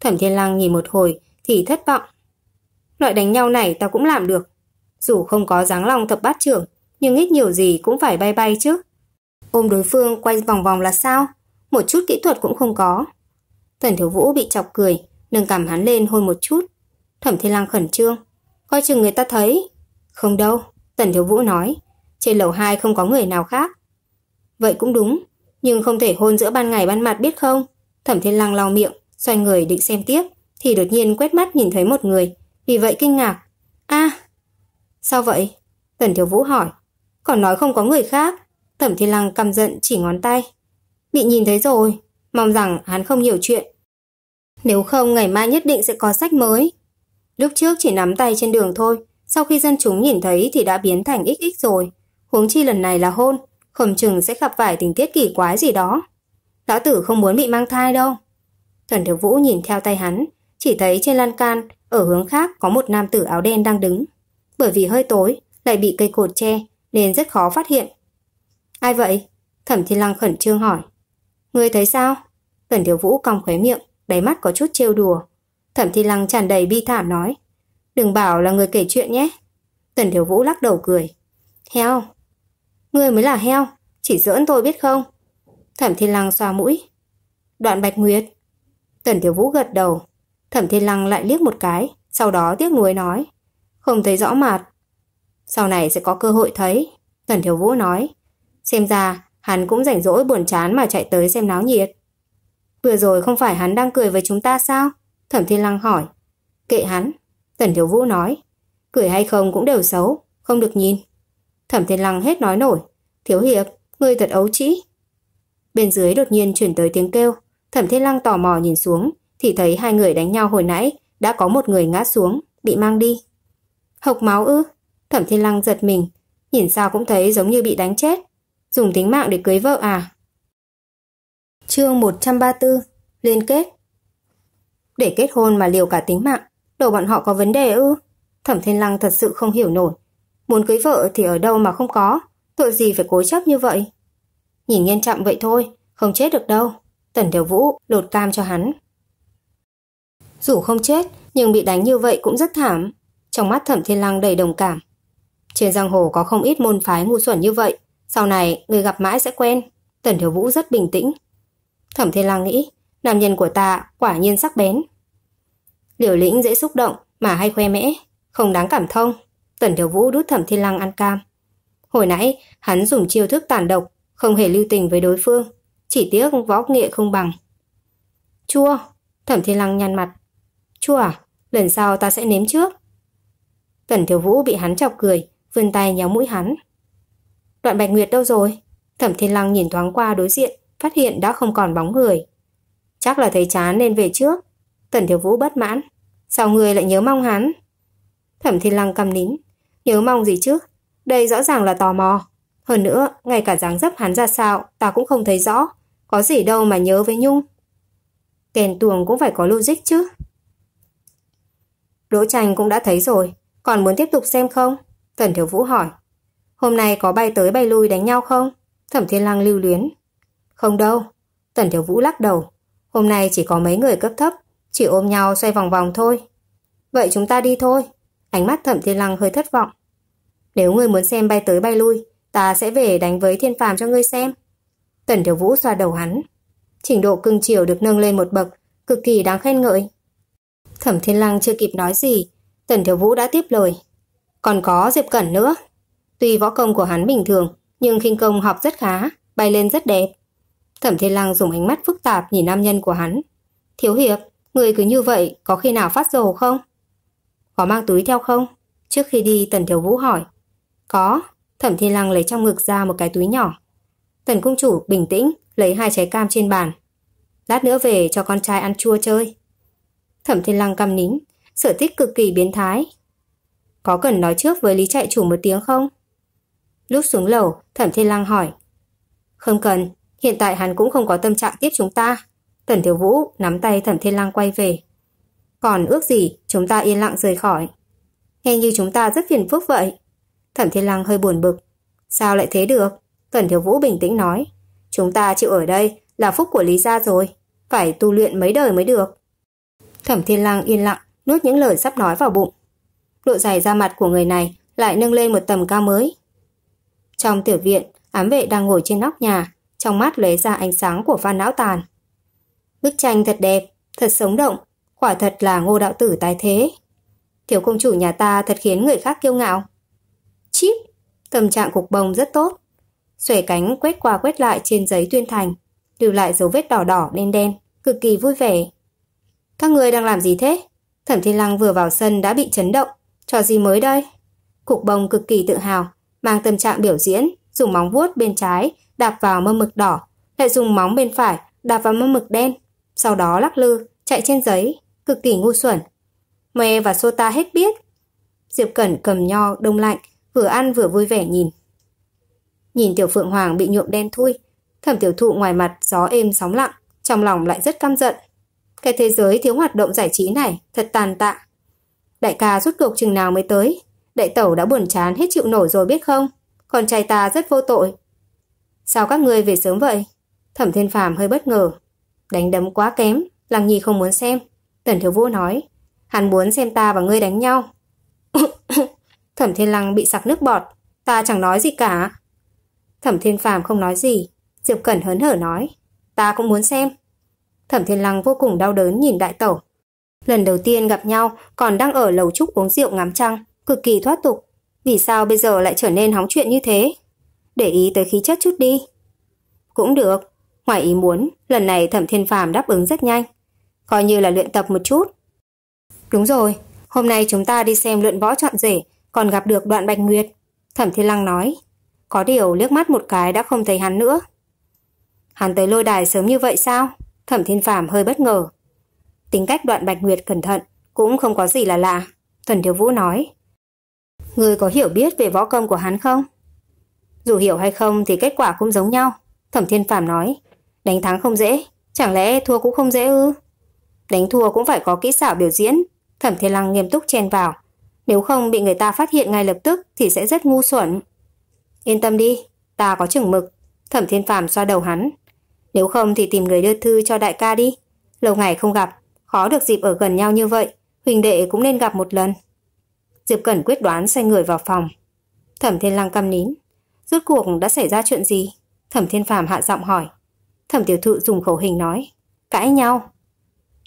Thẩm Thiên Lăng nhìn một hồi thì thất vọng. Loại đánh nhau này ta cũng làm được. Dù không có dáng lòng thập bát trưởng, nhưng ít nhiều gì cũng phải bay bay chứ. Ôm đối phương quay vòng vòng là sao? Một chút kỹ thuật cũng không có. Tần Thiếu Vũ bị chọc cười, nâng cảm hắn lên hôn một chút. Thẩm Thiên Lang khẩn trương. Coi chừng người ta thấy. Không đâu, Tần Thiếu Vũ nói. Trên lầu 2 không có người nào khác. Vậy cũng đúng, nhưng không thể hôn giữa ban ngày ban mặt biết không? Thẩm Thiên Lang lau miệng, xoay người định xem tiếp, thì đột nhiên quét mắt nhìn thấy một người, vì vậy kinh ngạc. a sao vậy? Tần Thiếu Vũ hỏi. Còn nói không có người khác. Thẩm Thiên Lăng căm giận chỉ ngón tay. Bị nhìn thấy rồi, mong rằng hắn không hiểu chuyện. Nếu không ngày mai nhất định sẽ có sách mới. Lúc trước chỉ nắm tay trên đường thôi, sau khi dân chúng nhìn thấy thì đã biến thành XX rồi. Huống chi lần này là hôn, không chừng sẽ gặp phải tình tiết kỳ quái gì đó. Lão tử không muốn bị mang thai đâu. Thần Thiếu Vũ nhìn theo tay hắn, chỉ thấy trên lan can, ở hướng khác có một nam tử áo đen đang đứng. Bởi vì hơi tối, lại bị cây cột che, nên rất khó phát hiện. Ai vậy? Thẩm Thiên Lăng khẩn trương hỏi. Ngươi thấy sao? Tần Thiếu Vũ cong khóe miệng, đáy mắt có chút trêu đùa. Thẩm Thiên Lăng tràn đầy bi thảm nói. Đừng bảo là người kể chuyện nhé. Tần Thiếu Vũ lắc đầu cười. Heo. Ngươi mới là heo, chỉ giỡn tôi biết không? Thẩm Thiên Lăng xoa mũi. Đoạn Bạch Nguyệt. Tần Thiếu Vũ gật đầu. Thẩm Thiên Lăng lại liếc một cái, sau đó tiếc nuối nói. Không thấy rõ mặt. Sau này sẽ có cơ hội thấy. Tần Thiếu Vũ nói. Xem ra, hắn cũng rảnh rỗi buồn chán mà chạy tới xem náo nhiệt. Vừa rồi không phải hắn đang cười với chúng ta sao? Thẩm Thiên Lăng hỏi. Kệ hắn. Tần Thiếu Vũ nói. Cười hay không cũng đều xấu, không được nhìn. Thẩm Thiên Lăng hết nói nổi. Thiếu hiệp, ngươi thật ấu trĩ. Bên dưới đột nhiên chuyển tới tiếng kêu. Thẩm Thiên Lăng tò mò nhìn xuống, thì thấy hai người đánh nhau hồi nãy, đã có một người ngã xuống, bị mang đi. Hộc máu ư? Thẩm Thiên Lăng giật mình, nhìn sao cũng thấy giống như bị đánh chết. Dùng tính mạng để cưới vợ à? Chương 134 Liên kết Để kết hôn mà liều cả tính mạng, đầu bọn họ có vấn đề ư? Thẩm Thiên Lăng thật sự không hiểu nổi. Muốn cưới vợ thì ở đâu mà không có, tội gì phải cố chấp như vậy? Nhìn nghiêm trọng vậy thôi, không chết được đâu. Tần Điều Vũ lột cam cho hắn. Dù không chết, nhưng bị đánh như vậy cũng rất thảm. Trong mắt Thẩm Thiên Lăng đầy đồng cảm. Trên giang hồ có không ít môn phái ngu xuẩn như vậy. Sau này, người gặp mãi sẽ quen. Tần Thiếu Vũ rất bình tĩnh. Thẩm Thiên lang nghĩ, nam nhân của ta quả nhiên sắc bén. Liều lĩnh dễ xúc động mà hay khoe mẽ, không đáng cảm thông. Tần Thiếu Vũ đút Thẩm Thiên lang ăn cam. Hồi nãy, hắn dùng chiêu thức tàn độc, không hề lưu tình với đối phương. Chỉ tiếc võ nghệ không bằng. Chua, Thẩm Thiên Lăng nhăn mặt. Chua à, lần sau ta sẽ nếm trước. Tần Thiếu Vũ bị hắn chọc cười, vươn tay nhéo mũi hắn. Đoạn Bạch Nguyệt đâu rồi? Thẩm Thiên Lăng nhìn thoáng qua đối diện, phát hiện đã không còn bóng người. Chắc là thấy chán nên về trước. Tần Thiếu Vũ bất mãn. Sao người lại nhớ mong hắn? Thẩm Thiên Lăng căm nín. Nhớ mong gì chứ? Đây rõ ràng là tò mò. Hơn nữa, ngay cả dáng dấp hắn ra sao, ta cũng không thấy rõ. Có gì đâu mà nhớ với Nhung. Kèn tuồng cũng phải có logic chứ. Đỗ Tranh cũng đã thấy rồi, còn muốn tiếp tục xem không? Tần Thiếu Vũ hỏi. Hôm nay có bay tới bay lui đánh nhau không? Thẩm Thiên Lăng lưu luyến. Không đâu. Tần Thiếu Vũ lắc đầu. Hôm nay chỉ có mấy người cấp thấp, chỉ ôm nhau xoay vòng vòng thôi. Vậy chúng ta đi thôi. Ánh mắt Thẩm Thiên Lăng hơi thất vọng. Nếu ngươi muốn xem bay tới bay lui, ta sẽ về đánh với thiên phàm cho ngươi xem. Tần Thiếu Vũ xoa đầu hắn. Trình độ cưng chiều được nâng lên một bậc, cực kỳ đáng khen ngợi. Thẩm Thiên Lăng chưa kịp nói gì, Tần Thiếu Vũ đã tiếp lời. Còn có Diệp Cẩn nữa. Tuy võ công của hắn bình thường, nhưng khinh công học rất khá, bay lên rất đẹp. Thẩm Thiên Lăng dùng ánh mắt phức tạp nhìn nam nhân của hắn. Thiếu hiệp, người cứ như vậy có khi nào phát dầu không? Có mang túi theo không? Trước khi đi Tần Thiếu Vũ hỏi. Có, Thẩm Thiên Lăng lấy trong ngực ra một cái túi nhỏ. Tần công chủ bình tĩnh lấy hai trái cam trên bàn. Lát nữa về cho con trai ăn chua chơi. Thẩm Thiên Lăng căm nín, sở thích cực kỳ biến thái. Có cần nói trước với Lý Trại Chủ một tiếng không? Lúc xuống lầu, Thẩm Thiên Lăng hỏi. Không cần, hiện tại hắn cũng không có tâm trạng tiếp chúng ta. Tần Thiếu Vũ nắm tay Thẩm Thiên Lăng quay về. Còn ước gì chúng ta yên lặng rời khỏi. Nghe như chúng ta rất phiền phức vậy. Thẩm Thiên Lăng hơi buồn bực. Sao lại thế được? Tần Thiếu Vũ bình tĩnh nói. Chúng ta chịu ở đây là phúc của Lý Gia rồi. Phải tu luyện mấy đời mới được. Thẩm Thiên Lăng yên lặng, nuốt những lời sắp nói vào bụng. Độ dày da mặt của người này lại nâng lên một tầm cao mới. Trong tiểu viện, ám vệ đang ngồi trên nóc nhà, trong mắt lấy ra ánh sáng của phan não tàn. Bức tranh thật đẹp, thật sống động, quả thật là ngô đạo tử tái thế. Tiểu công chủ nhà ta thật khiến người khác kiêu ngạo. Chíp, tâm trạng cục bông rất tốt. Xuể cánh quét qua quét lại trên giấy tuyên thành, lưu lại dấu vết đỏ đỏ đen đen, cực kỳ vui vẻ. Các người đang làm gì thế? Thẩm Thiên Lăng vừa vào sân đã bị chấn động. Trò gì mới đây? Cục bông cực kỳ tự hào, mang tâm trạng biểu diễn, dùng móng vuốt bên trái đạp vào mâm mực đỏ, lại dùng móng bên phải đạp vào mâm mực đen, sau đó lắc lư, chạy trên giấy, cực kỳ ngu xuẩn. Mẹ và Sota hết biết. Diệp Cẩn cầm nho đông lạnh, vừa ăn vừa vui vẻ nhìn. Nhìn Tiểu Phượng Hoàng bị nhuộm đen thui, thẩm tiểu thụ ngoài mặt gió êm sóng lặng, trong lòng lại rất căm giận. Cái thế giới thiếu hoạt động giải trí này thật tàn tạ. Đại ca rút cuộc chừng nào mới tới, đại tẩu đã buồn chán hết chịu nổi rồi biết không? Con trai ta rất vô tội. Sao các ngươi về sớm vậy? Thẩm Thiên Phàm hơi bất ngờ. Đánh đấm quá kém, Lăng Nhi không muốn xem. Tần Thiếu Vũ nói, hắn muốn xem ta và ngươi đánh nhau. Thẩm Thiên Lăng bị sặc nước bọt, ta chẳng nói gì cả. Thẩm Thiên Phàm không nói gì, Diệp Cẩn hớn hở nói, ta cũng muốn xem. Thẩm Thiên Lăng vô cùng đau đớn nhìn đại tẩu. Lần đầu tiên gặp nhau còn đang ở lầu trúc uống rượu ngắm trăng, cực kỳ thoát tục. Vì sao bây giờ lại trở nên hóng chuyện như thế? Để ý tới khí chất chút đi. Cũng được. Ngoài ý muốn, lần này Thẩm Thiên Phàm đáp ứng rất nhanh. Coi như là luyện tập một chút. Đúng rồi, hôm nay chúng ta đi xem luyện võ chọn rể, còn gặp được đoạn Bạch Nguyệt. Thẩm Thiên Lăng nói. Có điều liếc mắt một cái đã không thấy hắn nữa. Hắn tới lôi đài sớm như vậy sao? Thẩm Thiên Phàm hơi bất ngờ. Tính cách đoạn Bạch Nguyệt cẩn thận, cũng không có gì là lạ. Thần Thiếu Vũ nói. Người có hiểu biết về võ công của hắn không? Dù hiểu hay không thì kết quả cũng giống nhau. Thẩm Thiên Phạm nói. Đánh thắng không dễ, chẳng lẽ thua cũng không dễ ư? Đánh thua cũng phải có kỹ xảo biểu diễn. Thẩm Thiên Lăng nghiêm túc chen vào. Nếu không bị người ta phát hiện ngay lập tức thì sẽ rất ngu xuẩn. Yên tâm đi, ta có chừng mực. Thẩm Thiên Phạm xoa đầu hắn. Nếu không thì tìm người đưa thư cho đại ca đi. Lâu ngày không gặp, khó được dịp ở gần nhau như vậy. Huỳnh đệ cũng nên gặp một lần. Diệp Cẩn quyết đoán xoay người vào phòng. Thẩm Thiên Lăng căm nín. Rốt cuộc đã xảy ra chuyện gì? Thẩm Thiên Phàm hạ giọng hỏi. Thẩm Tiểu Thụ dùng khẩu hình nói. Cãi nhau.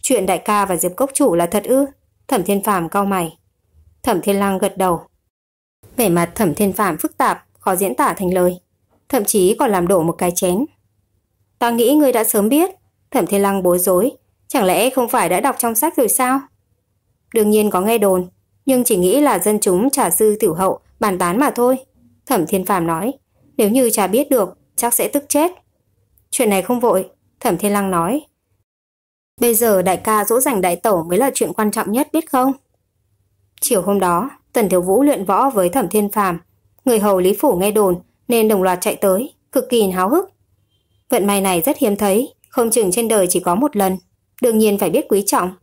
Chuyện đại ca và Diệp Cốc Chủ là thật ư? Thẩm Thiên Phàm cau mày. Thẩm Thiên Lăng gật đầu. Vẻ mặt Thẩm Thiên Phàm phức tạp, khó diễn tả thành lời. Thậm chí còn làm đổ một cái chén. Ta nghĩ ngươi đã sớm biết. Thẩm Thiên Lăng bối rối. Chẳng lẽ không phải đã đọc trong sách rồi sao? Đương nhiên có nghe đồn, nhưng chỉ nghĩ là dân chúng trà sư tiểu hậu bàn tán mà thôi. Thẩm Thiên Phàm nói, nếu như trà biết được, chắc sẽ tức chết. Chuyện này không vội, Thẩm Thiên Lăng nói. Bây giờ đại ca dỗ dành đại tẩu mới là chuyện quan trọng nhất biết không? Chiều hôm đó, Tần Thiếu Vũ luyện võ với Thẩm Thiên Phàm, người hầu Lý Phủ nghe đồn nên đồng loạt chạy tới, cực kỳ háo hức. Vận may này rất hiếm thấy, không chừng trên đời chỉ có một lần, đương nhiên phải biết quý trọng.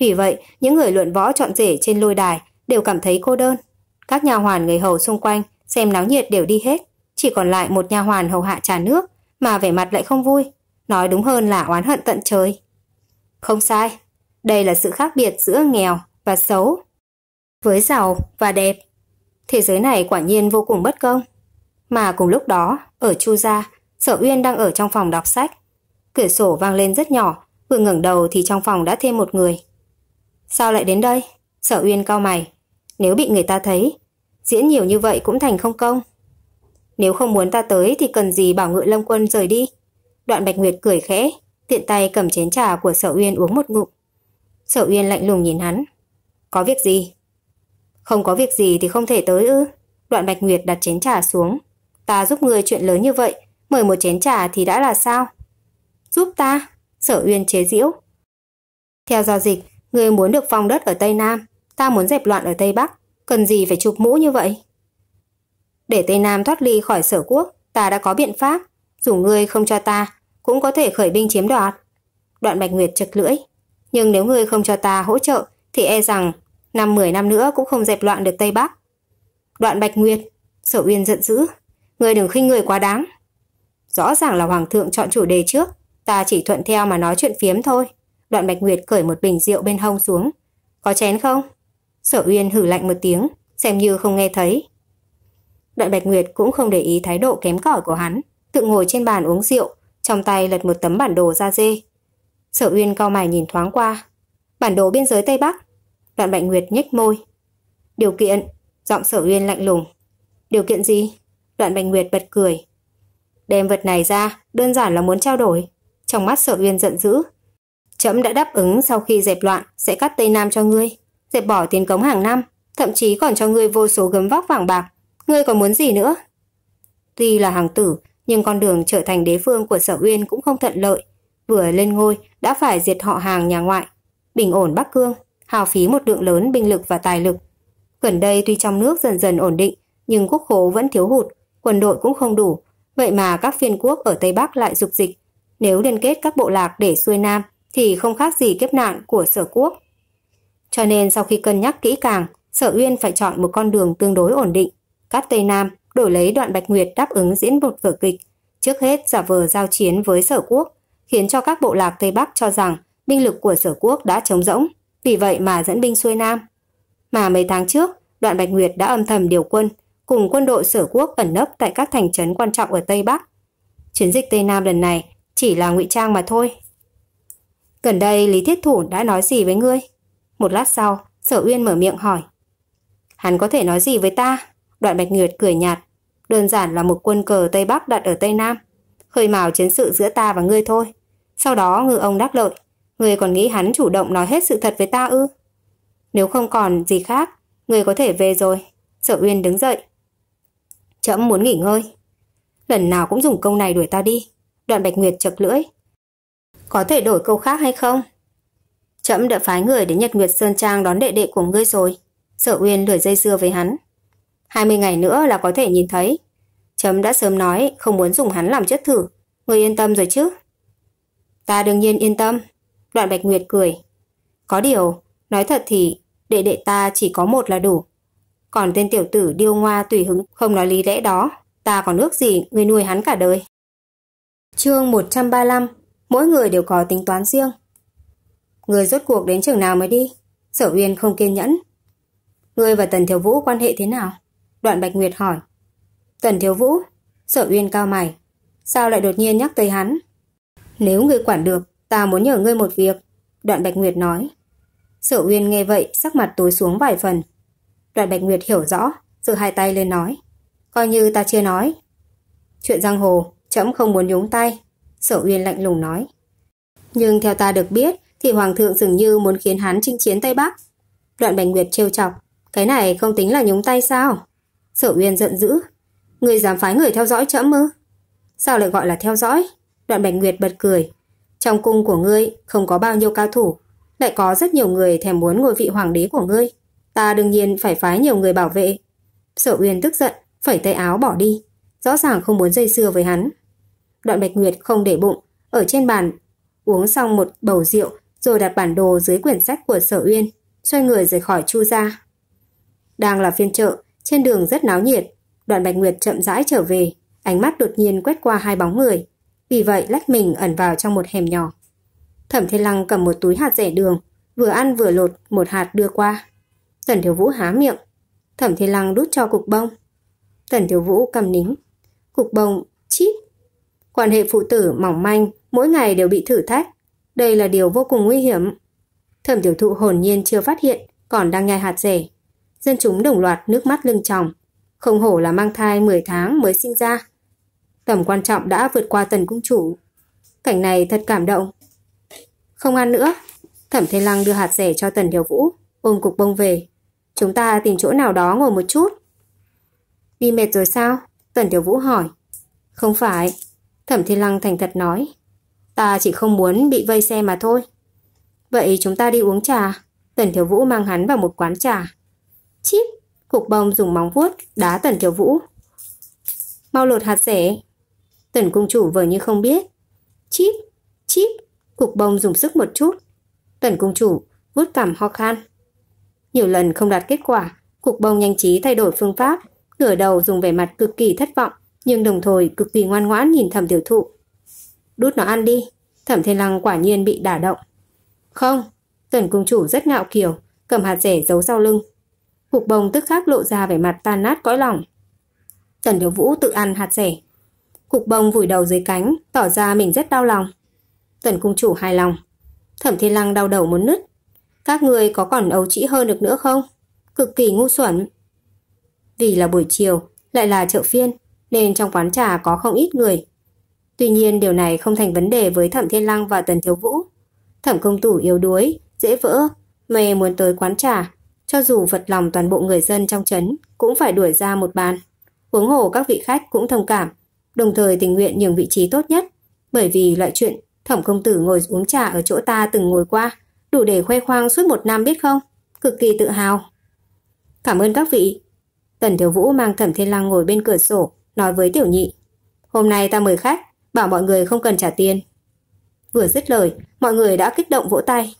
Vì vậy, những người luận võ chọn rể trên lôi đài đều cảm thấy cô đơn. Các nhà hoàn người hầu xung quanh xem náo nhiệt đều đi hết, chỉ còn lại một nhà hoàn hầu hạ trà nước mà vẻ mặt lại không vui, nói đúng hơn là oán hận tận trời. Không sai, đây là sự khác biệt giữa nghèo và xấu, với giàu và đẹp. Thế giới này quả nhiên vô cùng bất công. Mà cùng lúc đó, ở Chu Gia, Sở Uyên đang ở trong phòng đọc sách. Cửa sổ vang lên rất nhỏ, vừa ngẩng đầu thì trong phòng đã thêm một người. Sao lại đến đây? Sở Uyên cau mày. Nếu bị người ta thấy, diễn nhiều như vậy cũng thành không công. Nếu không muốn ta tới thì cần gì bảo ngự lâm quân rời đi. Đoạn Bạch Nguyệt cười khẽ, tiện tay cầm chén trà của Sở Uyên uống một ngụm. Sở Uyên lạnh lùng nhìn hắn. Có việc gì? Không có việc gì thì không thể tới ư. Đoạn Bạch Nguyệt đặt chén trà xuống. Ta giúp người chuyện lớn như vậy, mời một chén trà thì đã là sao? Giúp ta? Sở Uyên chế giễu. Theo giao dịch, người muốn được phong đất ở Tây Nam, ta muốn dẹp loạn ở Tây Bắc, cần gì phải chụp mũ như vậy? Để Tây Nam thoát ly khỏi sở quốc, ta đã có biện pháp, dù ngươi không cho ta, cũng có thể khởi binh chiếm đoạt. Đoạn Bạch Nguyệt chật lưỡi, nhưng nếu ngươi không cho ta hỗ trợ, thì e rằng Năm mười năm nữa cũng không dẹp loạn được Tây Bắc. Đoạn Bạch Nguyệt, Sở Uyên giận dữ. Ngươi đừng khinh người quá đáng. Rõ ràng là Hoàng thượng chọn chủ đề trước. Ta chỉ thuận theo mà nói chuyện phiếm thôi. Đoạn Bạch Nguyệt cởi một bình rượu bên hông xuống. Có chén không? Sở Uyên hử lạnh một tiếng, xem như không nghe thấy. Đoạn Bạch Nguyệt cũng không để ý thái độ kém cỏi của hắn, tự ngồi trên bàn uống rượu, trong tay lật một tấm bản đồ da dê. Sở Uyên cau mày nhìn thoáng qua. Bản đồ biên giới Tây Bắc. Đoạn Bạch Nguyệt nhếch môi. Điều kiện, giọng Sở Uyên lạnh lùng. Điều kiện gì? Đoạn Bạch Nguyệt bật cười. Đem vật này ra, đơn giản là muốn trao đổi. Trong mắt Sở Uyên giận dữ. Trẫm đã đáp ứng sau khi dẹp loạn sẽ cắt Tây Nam cho ngươi, dẹp bỏ tiền cống hàng năm, thậm chí còn cho ngươi vô số gấm vóc vàng bạc. Ngươi còn muốn gì nữa? Tuy là hàng tử, nhưng con đường trở thành đế phương của Sở Uyên cũng không thuận lợi. Vừa lên ngôi đã phải diệt họ hàng nhà ngoại, bình ổn Bắc Cương, hào phí một lượng lớn binh lực và tài lực. Gần đây tuy trong nước dần dần ổn định, nhưng quốc khố vẫn thiếu hụt, quân đội cũng không đủ, vậy mà các phiên quốc ở Tây Bắc lại dục dịch. Nếu liên kết các bộ lạc để xuôi Nam thì không khác gì kiếp nạn của sở quốc. Cho nên sau khi cân nhắc kỹ càng, sở Uyên phải chọn một con đường tương đối ổn định, cắt Tây Nam, đổi lấy đoạn Bạch Nguyệt đáp ứng diễn một vở kịch, trước hết giả vờ giao chiến với sở quốc, khiến cho các bộ lạc Tây Bắc cho rằng binh lực của sở quốc đã trống rỗng, vì vậy mà dẫn binh xuôi Nam. Mà mấy tháng trước, đoạn Bạch Nguyệt đã âm thầm điều quân, cùng quân đội sở quốc ẩn nấp tại các thành trấn quan trọng ở Tây Bắc. Chiến dịch Tây Nam lần này chỉ là ngụy trang mà thôi. Gần đây Lý Thiết Thủ đã nói gì với ngươi? Một lát sau, Sở Uyên mở miệng hỏi. Hắn có thể nói gì với ta? Đoạn Bạch Nguyệt cười nhạt. Đơn giản là một quân cờ Tây Bắc đặt ở Tây Nam. Khơi mào chiến sự giữa ta và ngươi thôi. Sau đó ngư ông đắc lợi. Ngươi còn nghĩ hắn chủ động nói hết sự thật với ta ư? Nếu không còn gì khác, ngươi có thể về rồi. Sở Uyên đứng dậy. Chậm muốn nghỉ ngơi. Lần nào cũng dùng câu này đuổi ta đi. Đoạn Bạch Nguyệt chật lưỡi. Có thể đổi câu khác hay không? Trẫm đã phái người đến Nhật Nguyệt Sơn Trang đón đệ đệ của ngươi rồi. Sở Uyên lười dây dưa với hắn. 20 ngày nữa là có thể nhìn thấy. Trẫm đã sớm nói không muốn dùng hắn làm chất thử. Ngươi yên tâm rồi chứ? Ta đương nhiên yên tâm. Đoạn Bạch Nguyệt cười. Có điều, nói thật thì đệ đệ ta chỉ có một là đủ. Còn tên tiểu tử điêu ngoa tùy hứng không nói lý lẽ đó. Ta còn nước gì người nuôi hắn cả đời. Chương 135 Mỗi người đều có tính toán riêng. Người rốt cuộc đến trường nào mới đi? Sở Uyên không kiên nhẫn. Người và Tần Thiếu Vũ quan hệ thế nào? Đoạn Bạch Nguyệt hỏi. Tần Thiếu Vũ? Sở Uyên cao mày. Sao lại đột nhiên nhắc tới hắn? Nếu ngươi quản được, ta muốn nhờ ngươi một việc. Đoạn Bạch Nguyệt nói. Sở Uyên nghe vậy, sắc mặt tối xuống vài phần. Đoạn Bạch Nguyệt hiểu rõ, giơ hai tay lên nói. Coi như ta chưa nói. Chuyện giang hồ, chấm không muốn nhúng tay. Sở Uyên lạnh lùng nói. Nhưng theo ta được biết thì Hoàng thượng dường như muốn khiến hắn chinh chiến Tây Bắc. Đoạn Bạch Nguyệt trêu chọc. Cái này không tính là nhúng tay sao? Sở Uyên giận dữ. Người dám phái người theo dõi trẫm ư? Sao lại gọi là theo dõi? Đoạn Bạch Nguyệt bật cười. Trong cung của ngươi không có bao nhiêu cao thủ, lại có rất nhiều người thèm muốn ngôi vị hoàng đế của ngươi. Ta đương nhiên phải phái nhiều người bảo vệ. Sở Uyên tức giận, phẩy tay áo bỏ đi. Rõ ràng không muốn dây dưa với hắn. Đoạn Bạch Nguyệt không để bụng, ở trên bàn uống xong một bầu rượu rồi đặt bản đồ dưới quyển sách của Sở Uyên, xoay người rời khỏi Chu gia. Đang là phiên chợ, trên đường rất náo nhiệt, Đoạn Bạch Nguyệt chậm rãi trở về, ánh mắt đột nhiên quét qua hai bóng người, vì vậy lách mình ẩn vào trong một hẻm nhỏ. Thẩm Thiên Lăng cầm một túi hạt rẻ đường, vừa ăn vừa lột một hạt đưa qua. Tần Thiếu Vũ há miệng, Thẩm Thiên Lăng đút cho cục bông. Tần Thiếu Vũ cầm nín, cục bông chít Quan hệ phụ tử mỏng manh mỗi ngày đều bị thử thách. Đây là điều vô cùng nguy hiểm. Thẩm tiểu thụ hồn nhiên chưa phát hiện, còn đang nhai hạt rẻ. Dân chúng đồng loạt nước mắt lưng tròng. Không hổ là mang thai 10 tháng mới sinh ra. Tầm quan trọng đã vượt qua tần cung chủ. Cảnh này thật cảm động. Không ăn nữa. Thẩm Thiên Lăng đưa hạt rẻ cho Tần Điều Vũ, ôm cục bông về. Chúng ta tìm chỗ nào đó ngồi một chút. Đi mệt rồi sao? Tần Tiểu Vũ hỏi. Không phải, Thẩm Thiên Lăng thành thật nói. Ta chỉ không muốn bị vây xe mà thôi. Vậy chúng ta đi uống trà. Tần Thiếu Vũ mang hắn vào một quán trà. Chíp, cục bông dùng móng vuốt đá Tần Thiếu Vũ. Mau lột hạt rẻ. Tần cung chủ vờ như không biết. Chíp, chíp, cục bông dùng sức một chút. Tần cung chủ vuốt cằm ho khan. Nhiều lần không đạt kết quả, Cục bông nhanh trí thay đổi phương pháp, ngửa đầu dùng vẻ mặt cực kỳ thất vọng, nhưng đồng thời cực kỳ ngoan ngoãn nhìn thẩm tiểu thụ. Đút nó ăn đi, thẩm thiên lăng quả nhiên bị đả động. Không, tần cung chủ rất ngạo kiều, cầm hạt rẻ giấu sau lưng. Cục bông tức khắc lộ ra vẻ mặt tan nát cõi lòng. Tần tiểu Vũ tự ăn hạt rẻ. Cục bông vùi đầu dưới cánh, tỏ ra mình rất đau lòng. Tần cung chủ hài lòng. Thẩm Thiên Lăng đau đầu muốn nứt. Các người có còn ấu trĩ hơn được nữa không? Cực kỳ ngu xuẩn. Vì là buổi chiều, lại là chợ phiên, nên trong quán trà có không ít người. Tuy nhiên điều này không thành vấn đề với Thẩm Thiên Lăng và Tần Thiếu Vũ. Thẩm công tử yếu đuối, dễ vỡ, mê muốn tới quán trà, cho dù vật lòng toàn bộ người dân trong trấn cũng phải đuổi ra một bàn. Huống hồ các vị khách cũng thông cảm, đồng thời tình nguyện nhường vị trí tốt nhất, bởi vì loại chuyện thẩm công tử ngồi uống trà ở chỗ ta từng ngồi qua, đủ để khoe khoang suốt một năm biết không? Cực kỳ tự hào. Cảm ơn các vị. Tần Thiếu Vũ mang Thẩm Thiên Lăng ngồi bên cửa sổ, nói với Tiểu Nhị. Hôm nay ta mời khách, bảo mọi người không cần trả tiền. Vừa dứt lời, mọi người đã kích động vỗ tay.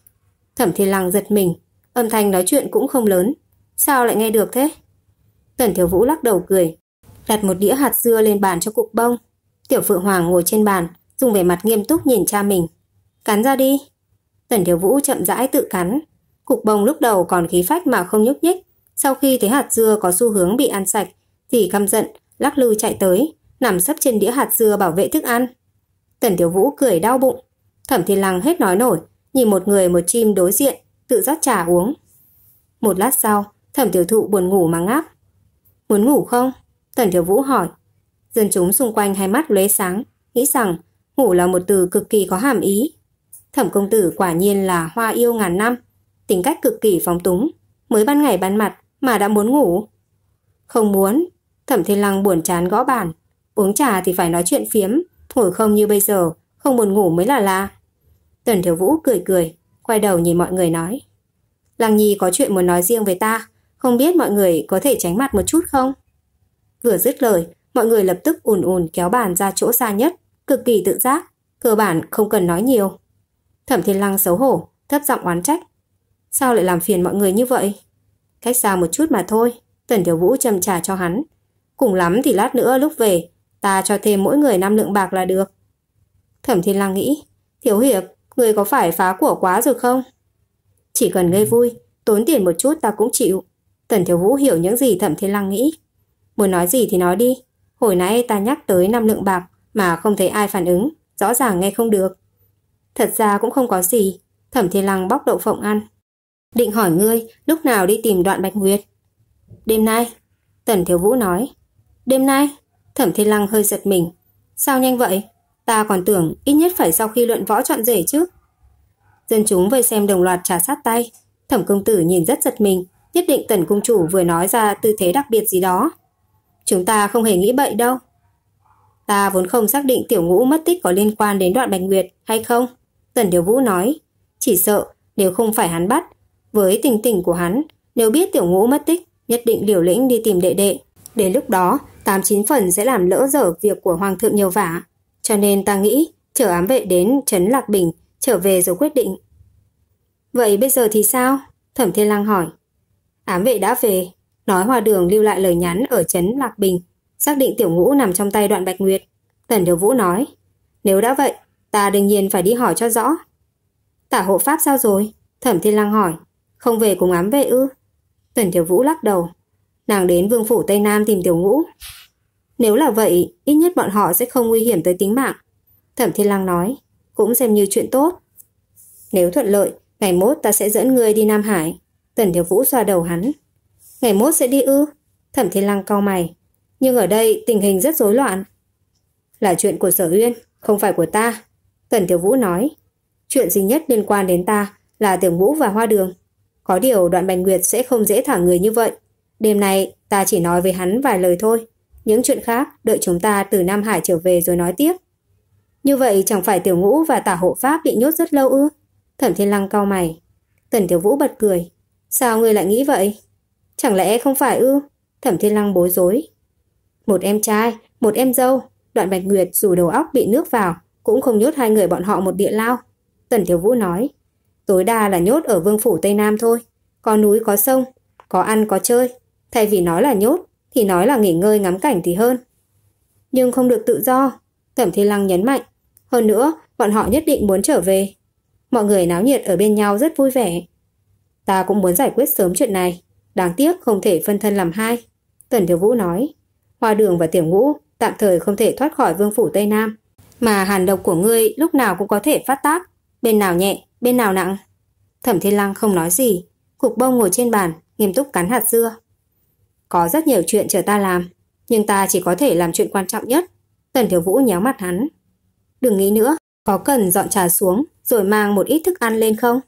Thẩm Thiên Lăng giật mình, âm thanh nói chuyện cũng không lớn. Sao lại nghe được thế? Tần Thiếu Vũ lắc đầu cười, đặt một đĩa hạt dưa lên bàn cho cục bông. Tiểu Phượng Hoàng ngồi trên bàn, dùng vẻ mặt nghiêm túc nhìn cha mình. Cắn ra đi. Tần Thiếu Vũ chậm rãi tự cắn. Cục bông lúc đầu còn khí phách mà không nhúc nhích. Sau khi thấy hạt dưa có xu hướng bị ăn sạch, thì căm giận, lắc lư chạy tới, nằm sấp trên đĩa hạt dưa bảo vệ thức ăn. Tần tiểu Vũ cười đau bụng. Thẩm Thiên Lăng hết nói nổi, nhìn một người một chim đối diện, tự rót trà uống. Một lát sau, Thẩm Tiểu Thụ buồn ngủ mà ngáp. Muốn ngủ không? Tần tiểu Vũ hỏi. Dân chúng xung quanh hai mắt lóe sáng, nghĩ rằng ngủ là một từ cực kỳ có hàm ý. Thẩm công tử quả nhiên là hoa yêu ngàn năm, tính cách cực kỳ phóng túng, mới ban ngày ban mặt mà đã muốn ngủ. Không muốn, Thẩm Thiên Lăng buồn chán gõ bàn, uống trà thì phải nói chuyện phiếm, ngồi không như bây giờ, không buồn ngủ mới là lạ. Tần Thiếu Vũ cười cười, quay đầu nhìn mọi người nói. Lăng Nhi có chuyện muốn nói riêng với ta, không biết mọi người có thể tránh mặt một chút không? Vừa dứt lời, mọi người lập tức ùn ùn kéo bàn ra chỗ xa nhất, cực kỳ tự giác, cơ bản không cần nói nhiều. Thẩm Thiên Lăng xấu hổ, thấp giọng oán trách. Sao lại làm phiền mọi người như vậy? Cách xa một chút mà thôi, Tần Tiểu Vũ châm trà cho hắn. Cùng lắm thì lát nữa lúc về, ta cho thêm mỗi người năm lượng bạc là được. Thẩm Thiên lang nghĩ, Thiếu Hiệp, người có phải phá của quá rồi không? Chỉ cần gây vui, tốn tiền một chút ta cũng chịu. Tần Thiếu Vũ hiểu những gì Thẩm Thiên lang nghĩ. Muốn nói gì thì nói đi. Hồi nãy ta nhắc tới năm lượng bạc mà không thấy ai phản ứng, rõ ràng nghe không được. Thật ra cũng không có gì, Thẩm Thiên Lăng bóc đậu phộng ăn. Định hỏi ngươi lúc nào đi tìm đoạn Bạch Nguyệt. Đêm nay, Tần Thiếu Vũ nói. Đêm nay, Thẩm Thiên Lăng hơi giật mình. Sao nhanh vậy? Ta còn tưởng ít nhất phải sau khi luận võ chọn rể chứ. Dân chúng vây xem đồng loạt trả sát tay. Thẩm công tử nhìn rất giật mình, nhất định tần cung chủ vừa nói ra tư thế đặc biệt gì đó. Chúng ta không hề nghĩ bậy đâu. Ta vốn không xác định tiểu ngũ mất tích có liên quan đến đoạn bạch nguyệt hay không. Tần Điều Vũ nói, chỉ sợ nếu không phải hắn bắt, với tình tình của hắn, nếu biết tiểu ngũ mất tích, nhất định liều lĩnh đi tìm đệ đệ. Đến lúc đó, tám chín phần sẽ làm lỡ dở việc của Hoàng thượng nhiều vả. Cho nên ta nghĩ, chờ ám vệ đến Trấn Lạc Bình, trở về rồi quyết định. Vậy bây giờ thì sao? Thẩm Thiên Lang hỏi. Ám vệ đã về, nói Hoa Đường lưu lại lời nhắn ở Trấn Lạc Bình, xác định tiểu ngũ nằm trong tay đoạn Bạch Nguyệt. Tần Điều Vũ nói, nếu đã vậy, ta đương nhiên phải đi hỏi cho rõ. Tả hộ pháp sao rồi? Thẩm Thiên Lang hỏi, không về cùng ám vệ ư? Tần Tiểu Vũ lắc đầu, nàng đến vương phủ Tây Nam tìm tiểu ngũ. Nếu là vậy, ít nhất bọn họ sẽ không nguy hiểm tới tính mạng. Thẩm Thiên Lang nói, cũng xem như chuyện tốt. Nếu thuận lợi, ngày mốt ta sẽ dẫn ngươi đi Nam Hải. Tần Thiếu Vũ xoa đầu hắn. Ngày mốt sẽ đi ư? Thẩm Thiên Lang cau mày. Nhưng ở đây tình hình rất rối loạn. Là chuyện của Sở Uyên, không phải của ta. Tần Thiếu Vũ nói. Chuyện duy nhất liên quan đến ta là Tiểu Vũ và Hoa Đường. Có điều đoạn Bành Nguyệt sẽ không dễ thả người như vậy. Đêm nay ta chỉ nói với hắn vài lời thôi. Những chuyện khác đợi chúng ta từ Nam Hải trở về rồi nói tiếp. Như vậy chẳng phải Tiểu Ngũ và Tả Hộ Pháp bị nhốt rất lâu ư? Thẩm Thiên Lăng cau mày. Tần Tiểu Vũ bật cười. Sao ngươi lại nghĩ vậy? Chẳng lẽ không phải ư? Thẩm Thiên Lăng bối rối. Một em trai, một em dâu. Đoạn Bạch Nguyệt dù đầu óc bị nước vào, cũng không nhốt hai người bọn họ một địa lao. Tần Tiểu Vũ nói. Tối đa là nhốt ở vương phủ Tây Nam thôi. Có núi có sông, có ăn có chơi. Thay vì nói là nhốt, thì nói là nghỉ ngơi ngắm cảnh thì hơn. Nhưng không được tự do, Thẩm Thiên Lăng nhấn mạnh. Hơn nữa, bọn họ nhất định muốn trở về. Mọi người náo nhiệt ở bên nhau rất vui vẻ. Ta cũng muốn giải quyết sớm chuyện này. Đáng tiếc không thể phân thân làm hai. Tần Thiếu Vũ nói. Hoa đường và tiểu ngũ tạm thời không thể thoát khỏi vương phủ Tây Nam. Mà hàn độc của ngươi lúc nào cũng có thể phát tác. Bên nào nhẹ, bên nào nặng. Thẩm Thiên Lăng không nói gì. Cục bông ngồi trên bàn, nghiêm túc cắn hạt dưa. Có rất nhiều chuyện chờ ta làm, nhưng ta chỉ có thể làm chuyện quan trọng nhất. Tần Thiếu Vũ nhéo mặt hắn. Đừng nghĩ nữa, có cần dọn trà xuống rồi mang một ít thức ăn lên không?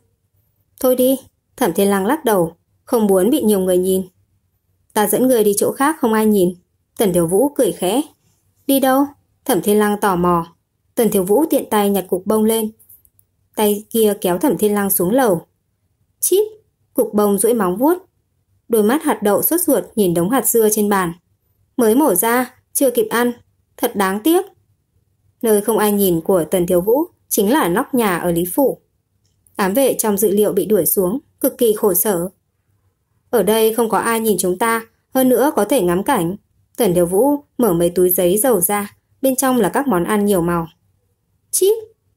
Thôi đi, Thẩm Thiên Lăng lắc đầu, không muốn bị nhiều người nhìn. Ta dẫn người đi chỗ khác không ai nhìn. Tần Thiếu Vũ cười khẽ. Đi đâu? Thẩm Thiên Lăng tò mò. Tần Thiếu Vũ tiện tay nhặt cục bông lên. Tay kia kéo Thẩm Thiên Lăng xuống lầu. Chít, cục bông duỗi móng vuốt. Đôi mắt hạt đậu sốt ruột nhìn đống hạt dưa trên bàn. Mới mổ ra, chưa kịp ăn. Thật đáng tiếc. Nơi không ai nhìn của Tần Thiếu Vũ chính là nóc nhà ở Lý Phủ. Ám vệ trong dự liệu bị đuổi xuống, cực kỳ khổ sở. Ở đây không có ai nhìn chúng ta, hơn nữa có thể ngắm cảnh. Tần thiếu Vũ mở mấy túi giấy dầu ra, bên trong là các món ăn nhiều màu. Chíp,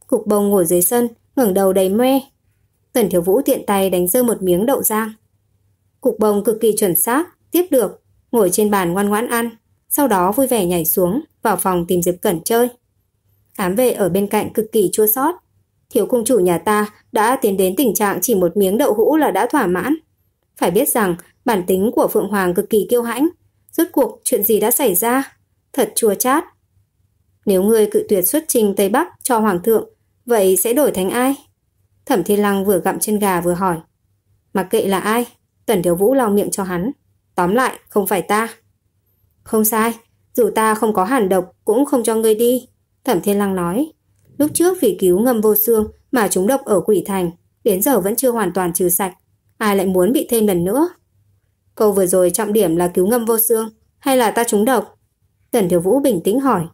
cục bông ngồi dưới sân, ngẩng đầu đầy mê. Tần Thiếu Vũ tiện tay đánh rơi một miếng đậu rang. Cục bông cực kỳ chuẩn xác, tiếp được, ngồi trên bàn ngoan ngoãn ăn, sau đó vui vẻ nhảy xuống, vào phòng tìm Diệp Cẩn chơi. Ám vệ ở bên cạnh cực kỳ chua xót. Thiếu cung chủ nhà ta đã tiến đến tình trạng chỉ một miếng đậu hũ là đã thỏa mãn. Phải biết rằng bản tính của Phượng Hoàng cực kỳ kiêu hãnh. Rốt cuộc chuyện gì đã xảy ra? Thật chua chát. Nếu ngươi cự tuyệt xuất trình Tây Bắc cho Hoàng thượng, vậy sẽ đổi thành ai? Thẩm Thiên Lăng vừa gặm chân gà vừa hỏi. Mặc kệ là ai, Tần Thiếu Vũ lau miệng cho hắn. Tóm lại, không phải ta. Không sai, dù ta không có hàn độc cũng không cho ngươi đi. Thẩm Thiên Lăng nói. Lúc trước vì cứu ngâm vô xương mà chúng độc ở quỷ thành, đến giờ vẫn chưa hoàn toàn trừ sạch. Ai lại muốn bị thêm lần nữa? Câu vừa rồi trọng điểm là cứu ngâm vô xương hay là ta trúng độc? Tần Thiếu Vũ bình tĩnh hỏi.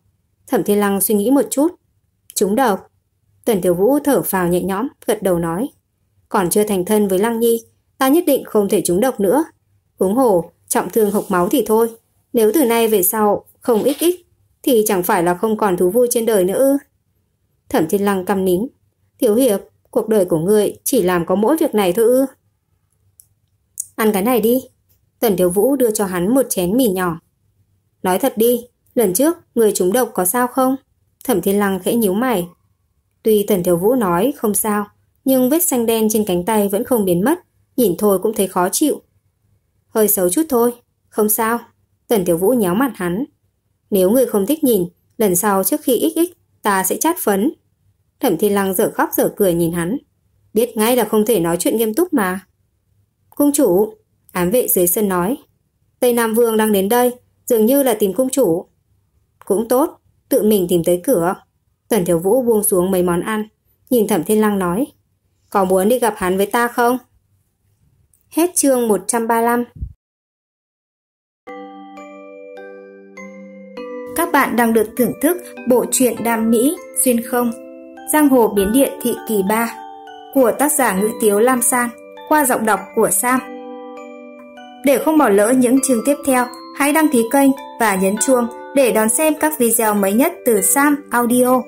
Thẩm Thiên Lăng suy nghĩ một chút. Trúng độc. Tần Thiếu Vũ thở phào nhẹ nhõm, gật đầu nói. Còn chưa thành thân với Lăng Nhi, ta nhất định không thể trúng độc nữa. Huống hồ, trọng thương hộc máu thì thôi. Nếu từ nay về sau không ích ích, thì chẳng phải là không còn thú vui trên đời nữa ư. Thẩm Thiên Lăng căm nín. Thiếu hiệp, cuộc đời của ngươi chỉ làm có mỗi việc này thôi ư. Ăn cái này đi. Tần Thiếu Vũ đưa cho hắn một chén mì nhỏ. Nói thật đi, lần trước người trúng độc có sao không? Thẩm Thiên Lăng khẽ nhíu mày. Tuy Tần Thiếu Vũ nói không sao, nhưng vết xanh đen trên cánh tay vẫn không biến mất, nhìn thôi cũng thấy khó chịu. Hơi xấu chút thôi, không sao. Tần Tiểu Vũ nhéo mặt hắn. Nếu người không thích nhìn, lần sau trước khi xx ta sẽ chát phấn. Thẩm Thiên Lăng dở khóc dở cười nhìn hắn. Biết ngay là không thể nói chuyện nghiêm túc mà. Cung chủ, ám vệ dưới sân nói. Tây Nam Vương đang đến đây, dường như là tìm cung chủ. Cũng tốt, tự mình tìm tới cửa. Tần Thiếu Vũ buông xuống mấy món ăn, nhìn Thẩm Thiên Lăng nói. Có muốn đi gặp hắn với ta không? Hết chương 135 Các bạn đang được thưởng thức bộ truyện đam mỹ Xuyên không Giang hồ biến điện thị kỳ 3 của tác giả ngữ tiếu Lam San qua giọng đọc của Sam. Để không bỏ lỡ những chương tiếp theo, hãy đăng ký kênh và nhấn chuông để đón xem các video mới nhất từ Sam Audio.